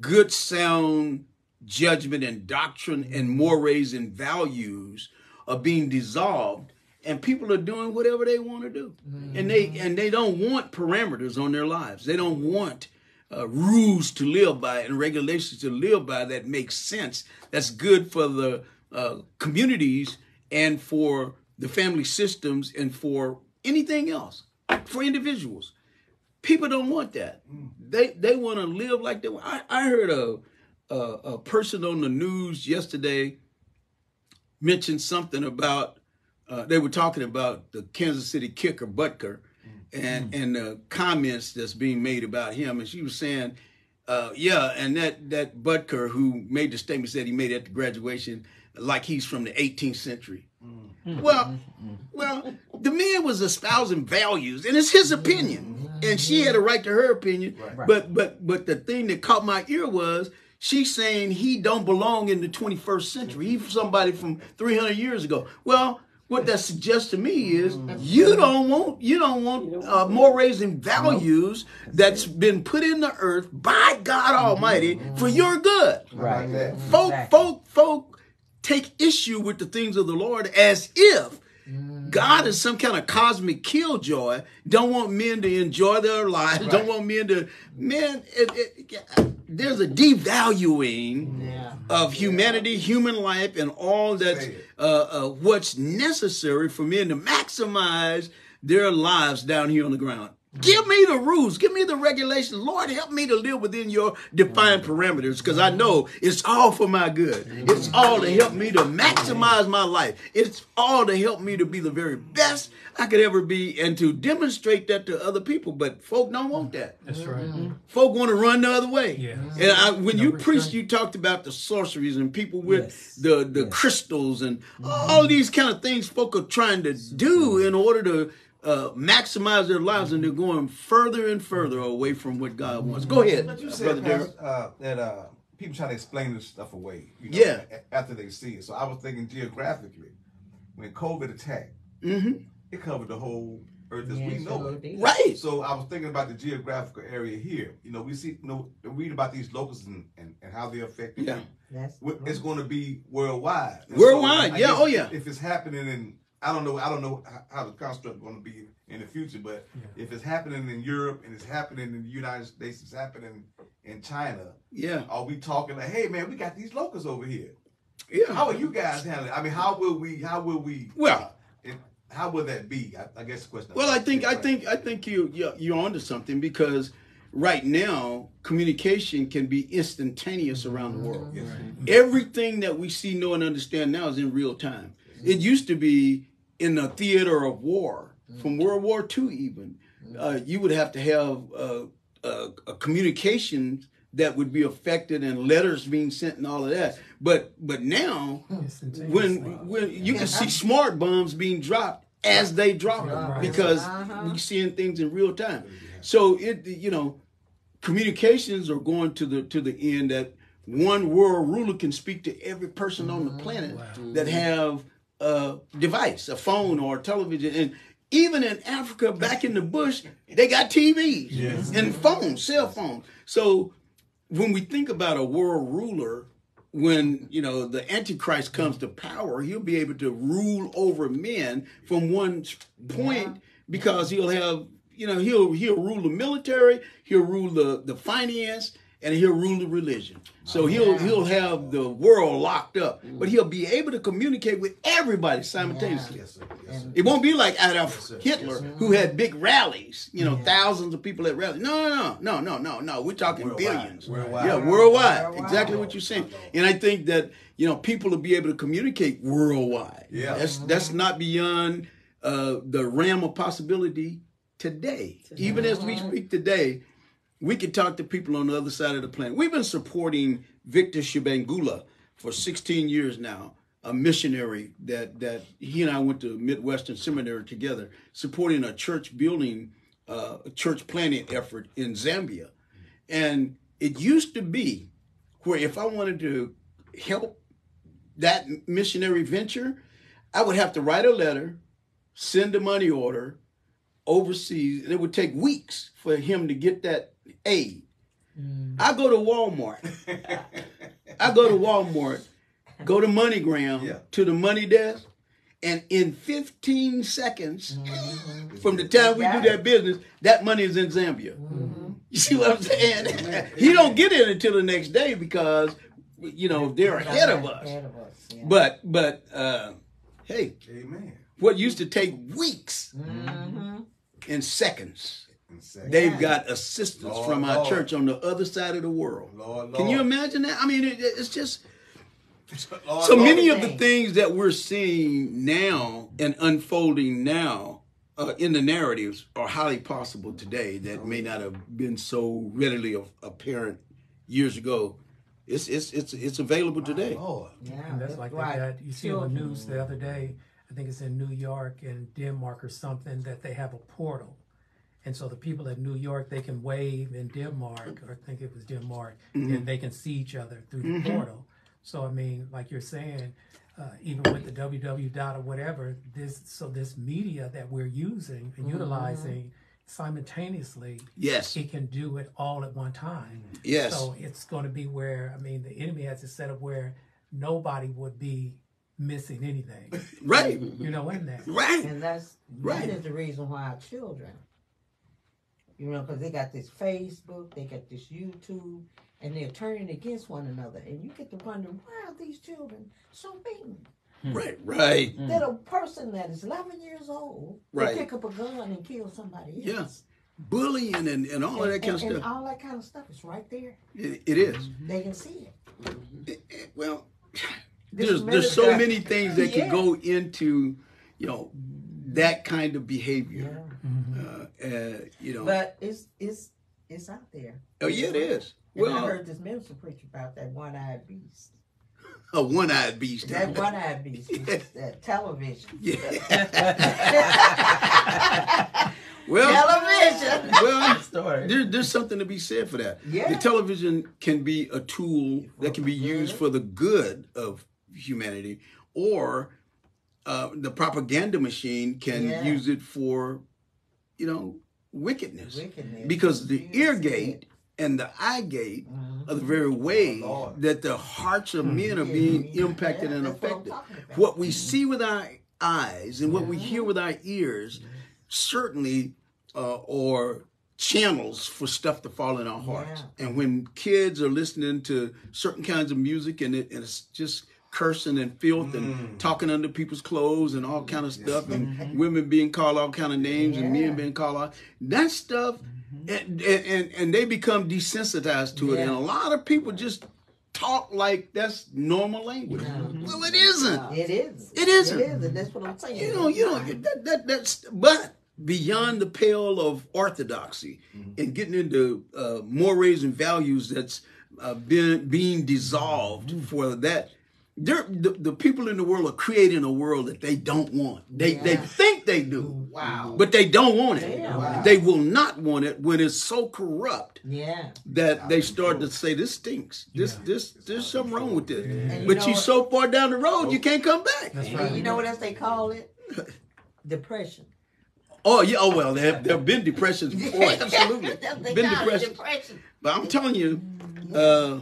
good sound judgment and doctrine and mores and values are being dissolved and people are doing whatever they want to do and they and they don't want parameters on their lives they don't want uh, rules to live by and regulations to live by that make sense that's good for the uh, communities and for the family systems and for anything else for individuals people don't want that. They they want to live like they. I, I heard a, a a person on the news yesterday mention something about. Uh, they were talking about the Kansas City kicker Butker, and mm. and the comments that's being made about him, and she was saying, uh, yeah, and that that Butker who made the statement said he made it at the graduation like he's from the 18th century. Mm. Well, mm-hmm. Mm-hmm. well, the man was espousing values, and it's his mm-hmm. opinion, and she had a right to her opinion. But but but the thing that caught my ear was she saying he don't belong in the 21st century. He's somebody from 300 years ago. Well. What that suggests to me is you don't want you don't want uh, mores and values that's been put in the earth by God Almighty for your good. Right. Like that. Folk, Exactly. folk, folk take issue with the things of the Lord as if God is some kind of cosmic killjoy. Don't want men to enjoy their lives. Don't want men to Men, It, it, there's a devaluing Yeah. of humanity, human life, and all that's uh, uh, what's necessary for men to maximize their lives down here on the ground. Give me the rules. Give me the regulations. Lord, help me to live within your defined parameters because I know it's all for my good. It's all to help me to maximize my life. It's all to help me to be the very best I could ever be and to demonstrate that to other people. But folk don't want that. That's right. Mm-hmm. Folk want to run the other way. Yeah. And I, when you restraint. preached, you talked about the sorceries and people with Yes. the the crystals and all these kind of things folk are trying to do in order to uh, maximize their lives, and they're going further and further away from what God wants. Go ahead, But you uh, said brother Derek. Pastor, uh, that uh, people try to explain this stuff away. You know, Yeah. After they see it, so I was thinking geographically, when COVID attacked, hmm it covered the whole earth as we know it. did. Right. So I was thinking about the geographical area here. You know, we see, you know, read about these locusts and, and, and how they affect Yeah. people. That's It's going to be worldwide. And Worldwide, I yeah, oh, yeah. If it's happening in, I don't know, I don't know how the construct going to be in the future, but if it's happening in Europe and it's happening in the United States, it's happening in China. Yeah, Are we talking like, hey man, we got these locals over here? yeah. How are you guys handling? it? I mean, how will we? How will we? Well- uh, it, how will that be? I, I guess the question. Well, I think I think I think you you're, you're onto something because right now communication can be instantaneous around the world. Yes. Everything that we see, know, and understand now is in real time. It used to be in the theater of war, from World War II even. Uh, you would have to have uh, uh, a communication that would be affected and letters being sent and all of that. But but now, when when you can see smart bombs being dropped as they drop them Right. because Uh-huh. we're seeing things in real time. So it you know communications are going to the to the end that one world ruler can speak to every person on the planet that have a device, a phone or a television. And even in Africa, back in the bush, they got TVs and phones, cell phones. So when we think about a world ruler, when you know the Antichrist comes to power, he'll be able to rule over men from one point because he'll have you know he'll he'll rule the military, he'll rule the the finance, and he'll rule the religion. So he'll he'll have the world locked up, but he'll be able to communicate with everybody simultaneously. Yes, sir. Yes, sir. It won't be like Adolf sir. Hitler, Yes, who had big rallies, you know, thousands of people at rallies. No, no, no, no, no, no. We're talking Worldwide. billions. Worldwide. Yeah, worldwide. Worldwide. Exactly what you're saying. And I think that, you know, people will be able to communicate worldwide. Yeah. That's that's not beyond uh, the realm of possibility today. Even as we speak today, we can talk to people on the other side of the planet. We've been supporting Victor Shibangula for 16 years now, a missionary that that he and I went to Midwestern Seminary together, supporting a church building, uh, a church planting effort in Zambia. And it used to be where if I wanted to help that missionary venture, I would have to write a letter, send a money order overseas, and it would take weeks for him to get that aid. I go to Walmart. I go to Walmart, go to MoneyGram, Yeah. to the money desk, and in 15 seconds from the time we do that business, that money is in Zambia. You see what I'm saying? he don't get it until the next day because you know they're ahead of us. Ahead of us. Yeah. But but uh, hey, Amen. what used to take weeks Mm-hmm. in seconds, And second, they've got assistance Lord, from our Lord. church on the other side of the world. Lord, Lord. Can you imagine that? I mean, it, it's just Lord, so Lord. many of the things that we're seeing now and unfolding now uh, in the narratives are highly possible today that may not have been so readily apparent years ago. It's it's it's it's available today. Lord. yeah, And that's like right. that. You see on the news the other day, I think it's in New York and Denmark or something, that they have a portal. And so the people in New York, they can wave in Denmark, or I think it was Denmark, and mm-hmm. they can see each other through the mm-hmm. portal. So, I mean, like you're saying, uh, even with the www dot or whatever, this so this media that we're using and mm-hmm. utilizing simultaneously, Yes, it can do it all at one time. yes, So it's going to be where I mean the enemy has it set up where nobody would be missing anything. right, You know, in that. right. And that's Right. that is the reason why our children, you know, because they got this Facebook, they got this YouTube, and they're turning against one another. And you get to wonder why are these children so mean? Hmm. Right, right. Hmm. That a person that is 11 years old will Right. pick up a gun and kill somebody else. Yeah. Bullying and, and all of that And- kind of and- and stuff. all that kind of stuff is right there. It, it is. Mm-hmm. They can see it. Mm-hmm. It- it- well, there's there's so minister- many things that Yeah. can go into, you know, that kind of behavior. Yeah. Uh, uh, you know. But it's it's it's out there. oh yeah, it is. And I heard this minister preach about that one-eyed beast. a one-eyed beast. That one-eyed beast, that television. yeah. well, television. well, Story. there, there's something to be said for that. Yeah. The television can be a tool that can be used for the good of humanity, or uh, the propaganda machine can Yeah. use it for, you know, wickedness. Wickedness. Because the ear gate and the eye gate Mhm. are the very way Lord. that the hearts of men are Yeah, being yeah, impacted yeah, and what affected. about. What we see with our eyes and what we Mm-hmm. hear with our ears certainly uh, are channels for stuff to fall in our hearts. And when kids are listening to certain kinds of music and, it, and it's just cursing and filth and talking under people's clothes and all kind of stuff and women being called all kind of names and men Mm-hmm. Being called out that stuff and, and and they become desensitized to it. And a lot of people just talk like that's normal language. Well it isn't. It is. It isn't. It is, and that's what I'm saying. you know, you know that, that that's but beyond the pale of orthodoxy and getting into uh, mores and values that's uh, been being dissolved for that. They're, the, the people in the world are creating a world that they don't want. They they think they do, Wow. but they don't want it. Yeah. Wow. They will not want it when it's so corrupt Yeah. that they start to say this stinks. This this there's something wrong with this. And you But know you're so far down the road, you can't come back. That's And right. you know what else they call it? Depression. Oh yeah, oh well, there have, there have been depressions before, absolutely. Been depression. depression. But I'm telling you, uh,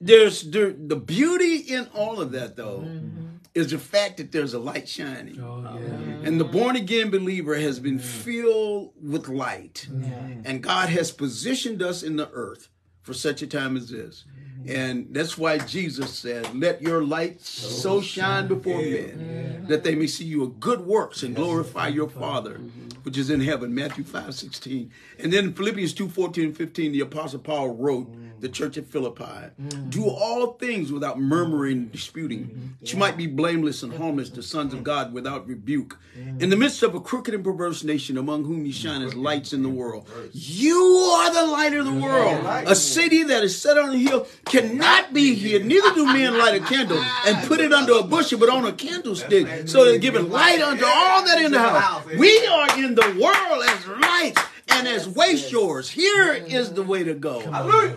there's there, the beauty in all of that though mm-hmm. is the fact that there's a light shining. Oh yeah. And the born again believer has been filled with light. Mm-hmm. And God has positioned us in the earth for such a time as this. Mm-hmm. And that's why Jesus said, Let your light so shine before men that they may see your good works and glorify your Father which is in heaven. Matthew 5 16. And then Philippians 2 14 and 15, the Apostle Paul wrote the church at Philippi. Do all things without murmuring and disputing, that you might be blameless and harmless, the sons of God without rebuke. In the midst of a crooked and perverse nation, among whom you shine as lights in the world. You are the light of the world. A city that is set on a hill cannot be hid. Neither do men light a candle and put it under a bushel, but on a candlestick, so that giving light unto all that in the house. We are in the world as lights and as way shores. Here is the way to go.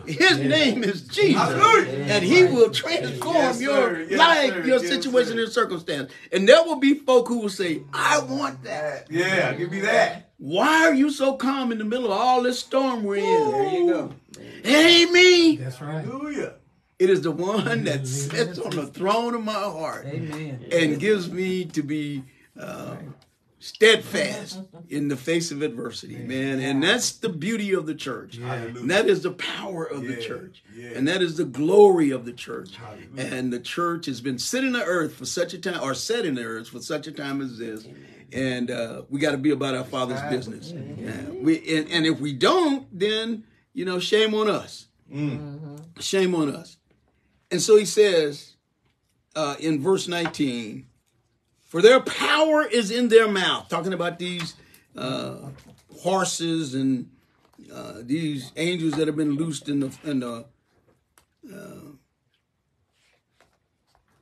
His name is Jesus. And he will transform your life, your situation sir. and circumstance. And there will be folk who will say, I want that. Yeah, give me that. Why are you so calm in the middle of all this storm we're in? There you go. It ain't me. That's right. Hallelujah. It is the one that sits on the throne of my heart Amen. and gives me to be uh, steadfast in the face of adversity, man. And that's the beauty of the church. Hallelujah. And that is the power of the church. yeah. And that is the glory of the church. Hallelujah. And the church has been sitting the earth for such a time, or set in the earth for such a time as this. And uh, we got to be about our Father's business. Yeah. We, and, and if we don't, then, you know, shame on us. Shame on us. And so he says uh, in verse 19, for their power is in their mouth. Talking about these uh, horses and uh, these angels that have been loosed in the in the uh,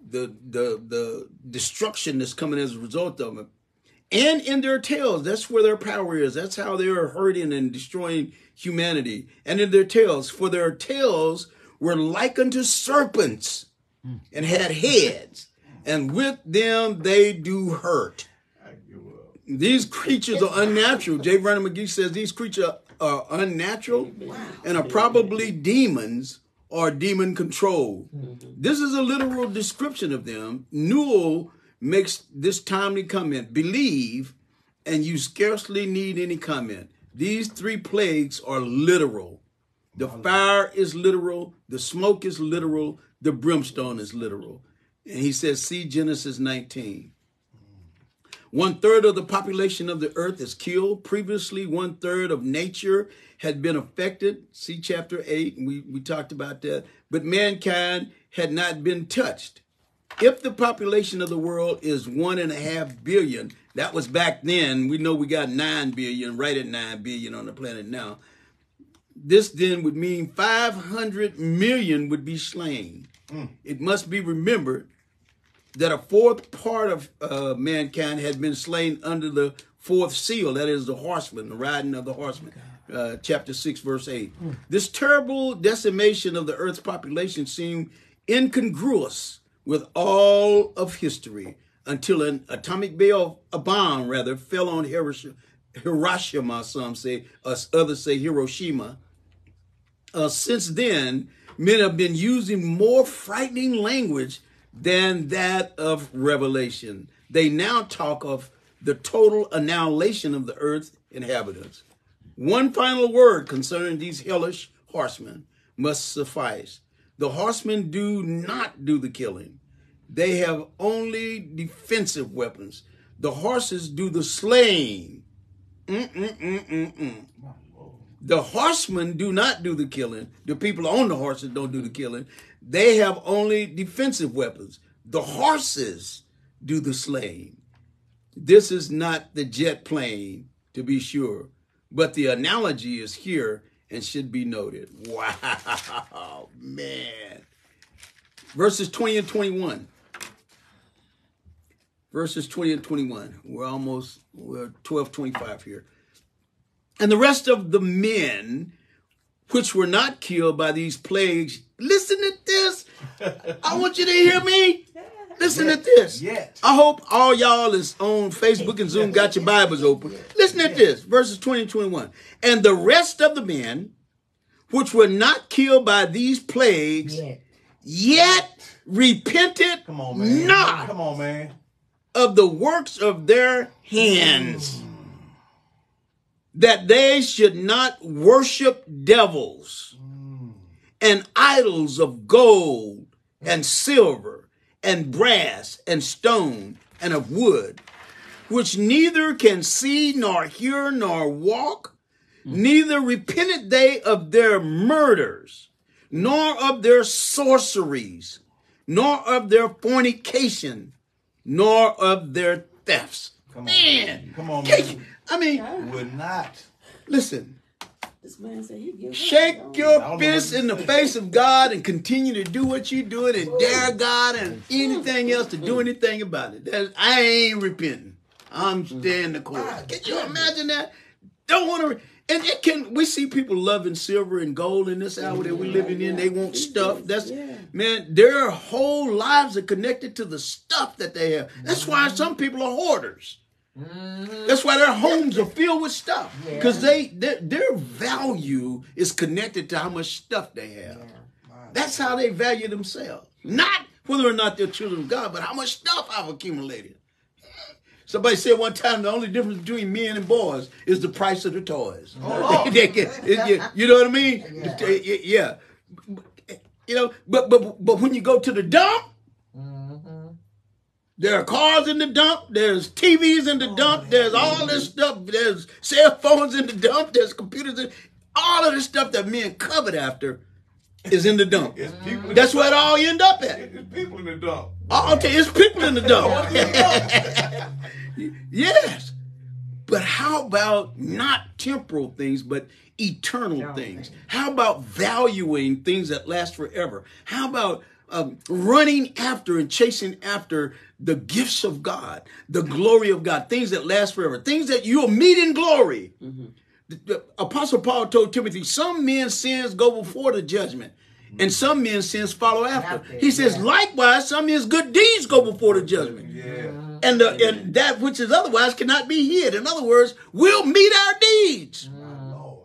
the the the destruction that's coming as a result of it. And in their tails, that's where their power is. That's how they are hurting and destroying humanity. And in their tails, for their tails were like unto serpents and had heads, and with them they do hurt. I give up. These creatures are unnatural. J. Vernon McGee says these creatures are unnatural and are probably demons or demon controlled. Mm-hmm. This is a literal description of them. Newell makes this timely comment believe, and you scarcely need any comment. These three plagues are literal. The fire is literal, the smoke is literal, the brimstone is literal. And he says, see Genesis 19. One third of the population of the earth is killed. Previously, one third of nature had been affected. See chapter 8, and we, we talked about that. But mankind had not been touched. If the population of the world is one and a half billion, that was back then. We know we got nine billion, right at nine billion on the planet now. This then would mean 500 million would be slain. Hmm. It must be remembered that a fourth part of uh, mankind had been slain under the fourth seal, that is the horseman, the riding of the horseman. Uh, chapter 6, verse 8. This terrible decimation of the earth's population seemed incongruous with all of history until an atomic bell, a bomb rather, fell on Hiroshima, Hiroshima some say, uh, others say Hiroshima. Uh, since then, men have been using more frightening language than that of Revelation. They now talk of the total annihilation of the earth's inhabitants. One final word concerning these hellish horsemen must suffice. The horsemen do not do the killing. They have only defensive weapons. The horses do the slaying. Mm-mm-mm-mm-mm. The horsemen do not do the killing. The people on the horses don't do the killing. They have only defensive weapons. The horses do the slaying. This is not the jet plane, to be sure, but the analogy is here and should be noted. Wow, man. Verses 20 and 21. Verses 20 and 21. We're almost, we're 12, 25 here. And the rest of the men which were not killed by these plagues, listen to this. I want you to hear me. Listen to this. I hope all y'all is on Facebook and Zoom got your Bibles open. Listen to this, verses 20 and 21. And the rest of the men which were not killed by these plagues, yet repented Come on, man. not Come on, man. of the works of their hands, that they should not worship devils mm. and idols of gold and silver and brass and stone and of wood, which neither can see nor hear nor walk, mm. neither repented they of their murders, nor of their sorceries, nor of their fornication, nor of their thefts. Come on, Man, come on, man. I mean, Would not. listen, This man said he give shake I your fist in the face of God and continue to do what you're doing and dare God and mm. anything else to do mm. anything about it. That, I ain't repenting. I'm mm. staying the course. Can you imagine that? Don't want to. Re- and it can. We see people loving silver and gold in this hour that we're living in. They want stuff. That's man. Their whole lives are connected to the stuff that they have. That's why some people are hoarders. Mm-hmm. That's why their homes are filled with stuff because they their, their value is connected to how much stuff they have. That's how they value themselves, not whether or not they're children of God, but how much stuff I've accumulated. Somebody said one time the only difference between men and boys is the price of the toys. Oh. They get- it- you- you know what I mean? Yeah. Yeah. You know, but but but when you go to the dump, there are cars in the dump. There's TVs in the dump. There's all this stuff. There's cell phones in the dump. There's computers. In, all of the stuff that men covet after is in the dump. It's people. That's the where it all end up at. It's people in the dump. Oh, okay, it's people in the dump. yes. But how about not temporal things, but eternal Eternal things? things. How about valuing things that last forever? How about um, running after and chasing after the gifts of God, the glory of God, things that last forever, things that you'll meet in glory? The- the Apostle Paul told Timothy, some men's sins go before the judgment, and some men's sins follow after. After, He says, yeah. likewise, some men's good deeds go before the judgment. Yeah. And, the, and that which is otherwise cannot be hid. In other words, we'll meet our deeds. Lord.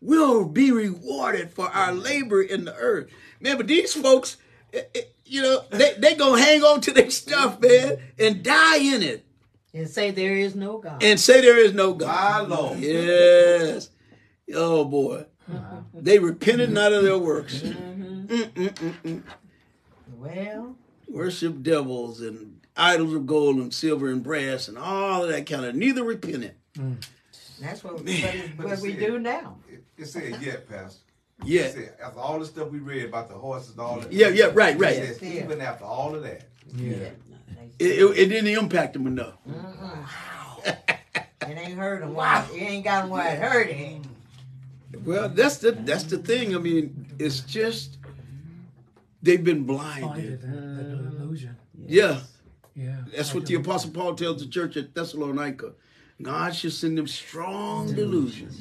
We'll be rewarded for our labor in the earth. Man, but these folks, you know, they they gonna hang on to their stuff, man, and die in it, And say there is no God. and say there is no God. My God. Lord. Yes. Oh boy. Uh-huh. They repented not of their works. Mm-mm-mm-mm. well, Worship devils and idols of gold and silver and brass and all of that kind of. Neither repented. Mm. that's what, Man. what, is, what we do now. It, it said yet, Pastor. Yeah. Said, after all the stuff we read about the horses and all that. Yeah, yeah, right, right. It says, Yeah. even after all of that. Yeah. It, it, it didn't impact them enough. Wow, It ain't hurt him. Wow. It ain't got him where it hurt him. Well, that's the that's the thing. I mean, it's just they've been Blinded, blinded. that, that delusion. Yeah, Yeah. that's what the Apostle Paul tells the church at Thessalonica. God should send them strong delusions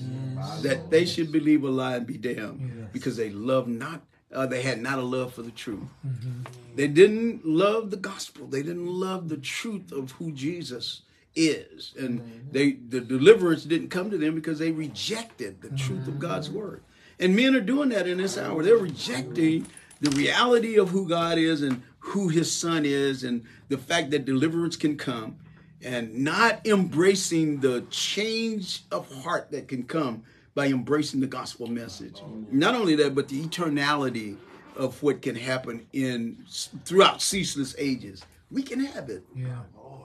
that they should believe a lie and be damned Yes. because they love not. Uh, they had not a love for the truth. Mm-hmm. They didn't love the gospel. They didn't love the truth of who Jesus is, and mm-hmm. they the deliverance didn't come to them because they rejected the truth of God's mm-hmm. word. And men are doing that in this hour. They're rejecting the reality of who God is and who His Son is, and the fact that deliverance can come, and not embracing the change of heart that can come by embracing the gospel message. Not only that, but the eternality of what can happen in throughout ceaseless ages. We can have it. Yeah.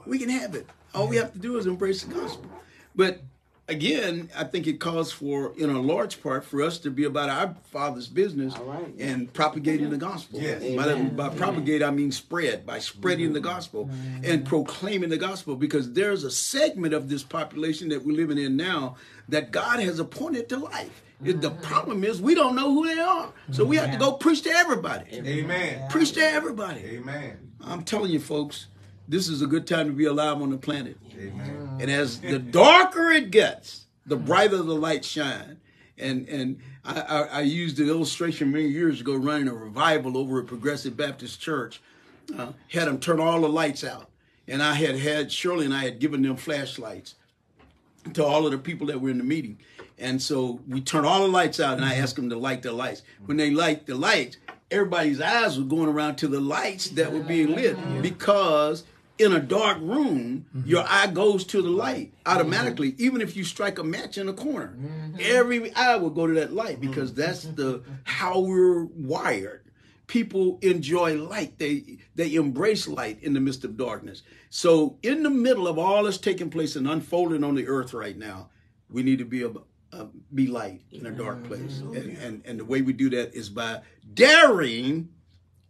We can have it. All we have to do is embrace the gospel. But again, I think it calls for, in a large part, for us to be about our Father's business All right. and propagating the gospel. Yes. By, Amen. by propagate, I mean spread, by spreading the gospel and mm-hmm. proclaiming the gospel, because there's a segment of this population that we're living in now that God has appointed to life. It- The mm-hmm. problem is we don't know who they are. So we have to go preach to everybody. Amen. Preach to everybody. Amen. I'm telling you, folks, this is a good time to be alive on the planet. Amen. Mm. And as the darker it gets, the mm. brighter the light shine. And and I, I, I used an illustration many years ago running a revival over at Progressive Baptist Church. Uh, had them turn all the lights out. And I had had, Shirley and I had given them flashlights to all of the people that were in the meeting. And so we turned all the lights out and I mm-hmm. asked them to light the lights. When they light the lights, everybody's eyes were going around to the lights that were being lit mm. because in a dark room, mm-hmm. your eye goes to the light mm-hmm. automatically, even if you strike a match in a corner. Mm-hmm. Every eye will go to that light because that's the how we're wired. People enjoy light. They they embrace light in the midst of darkness. So in the middle of all that's taking place and unfolding on the earth right now we need to be ab- uh, be light in a dark place. Oh, and, and, and the way we do that is by daring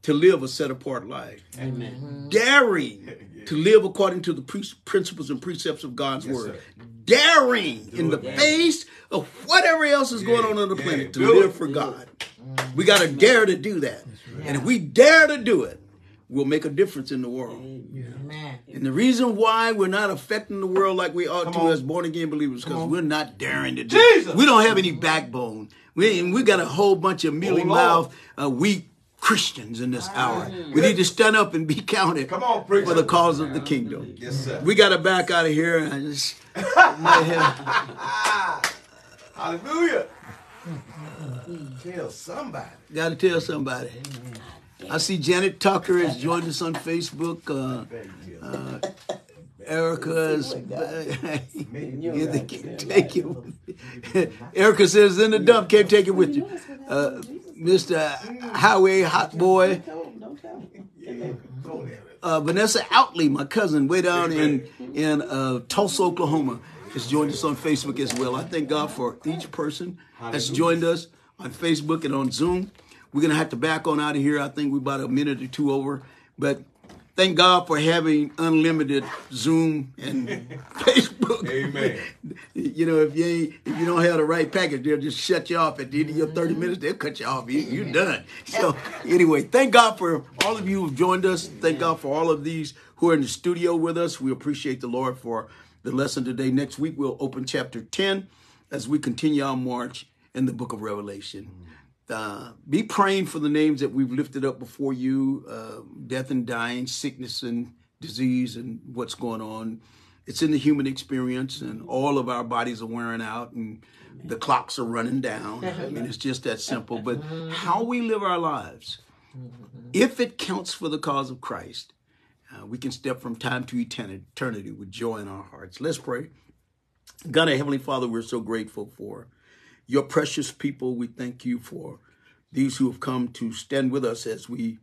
to live a set apart life, Amen. daring to live according to the pre- principles and precepts of God's Yes, word, sir. daring in the it, man. face of whatever else is going on on the yeah, planet to do live it. for God. We got to dare to do that. And if we dare to do it, we'll make a difference in the world. Amen. And the reason why we're not affecting the world like we ought Come to on. as born again believers because we're not daring to do Jesus. it. We don't have any backbone. We, and we got a whole bunch of mealy Oh, Lord. mouthed, uh, weak Christians in this hour. We need to stand up and be counted Come on, preacher. for the cause of the kingdom. Yes, sir. We got to back out of here. I just might have, Hallelujah. Tell somebody. got to tell somebody. I see Janet Tucker has joined us on Facebook. Uh, uh, Erica is. you can't take it. Erica says in the dump, can't take it with you. Uh, Mr. Highway Hot Boy. Don't tell them. Uh, Vanessa Outley, my cousin, way down in in uh, Tulsa, Oklahoma, has joined us on Facebook as well. I thank God for each person that's joined us on Facebook and on Zoom. We're gonna have to back on out of here. I think we're about a minute or two over, but thank God for having unlimited Zoom and Facebook. Amen. You know, if you ain't, if you don't have the right package, they'll just shut you off at the end of your 30 minutes. They'll cut you off. You, you're done. So anyway, thank God for all of you who've joined us. Thank God for all of these who are in the studio with us. We appreciate the Lord for the lesson today. Next week, we'll open chapter 10 as we continue our march in the book of Revelation. Uh, be praying for the names that we've lifted up before you uh, death and dying, sickness and disease, and what's going on. It's in the human experience, and all of our bodies are wearing out, and the clocks are running down. I mean, it's just that simple. But how we live our lives, if it counts for the cause of Christ, uh, we can step from time to eternity, with joy in our hearts. Let's pray. God, our Heavenly Father, we're so grateful for your precious people. We thank you for these who have come to stand with us as we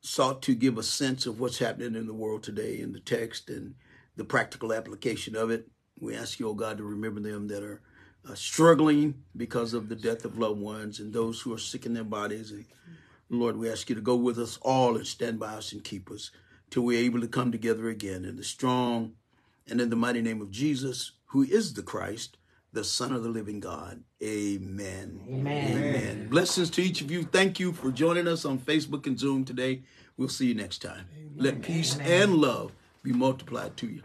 sought to give a sense of what's happening in the world today in the text and the practical application of it. We ask you, oh God, to remember them that are uh, struggling because of the death of loved ones and those who are sick in their bodies. And Lord, we ask you to go with us all and stand by us and keep us till we're able to come together again in the strong and in the mighty name of Jesus, who is the Christ, the Son of the living God. Amen. Amen. Amen. Blessings to each of you. Thank you for joining us on Facebook and Zoom today. We'll see you next time. Let peace and love be multiplied to you.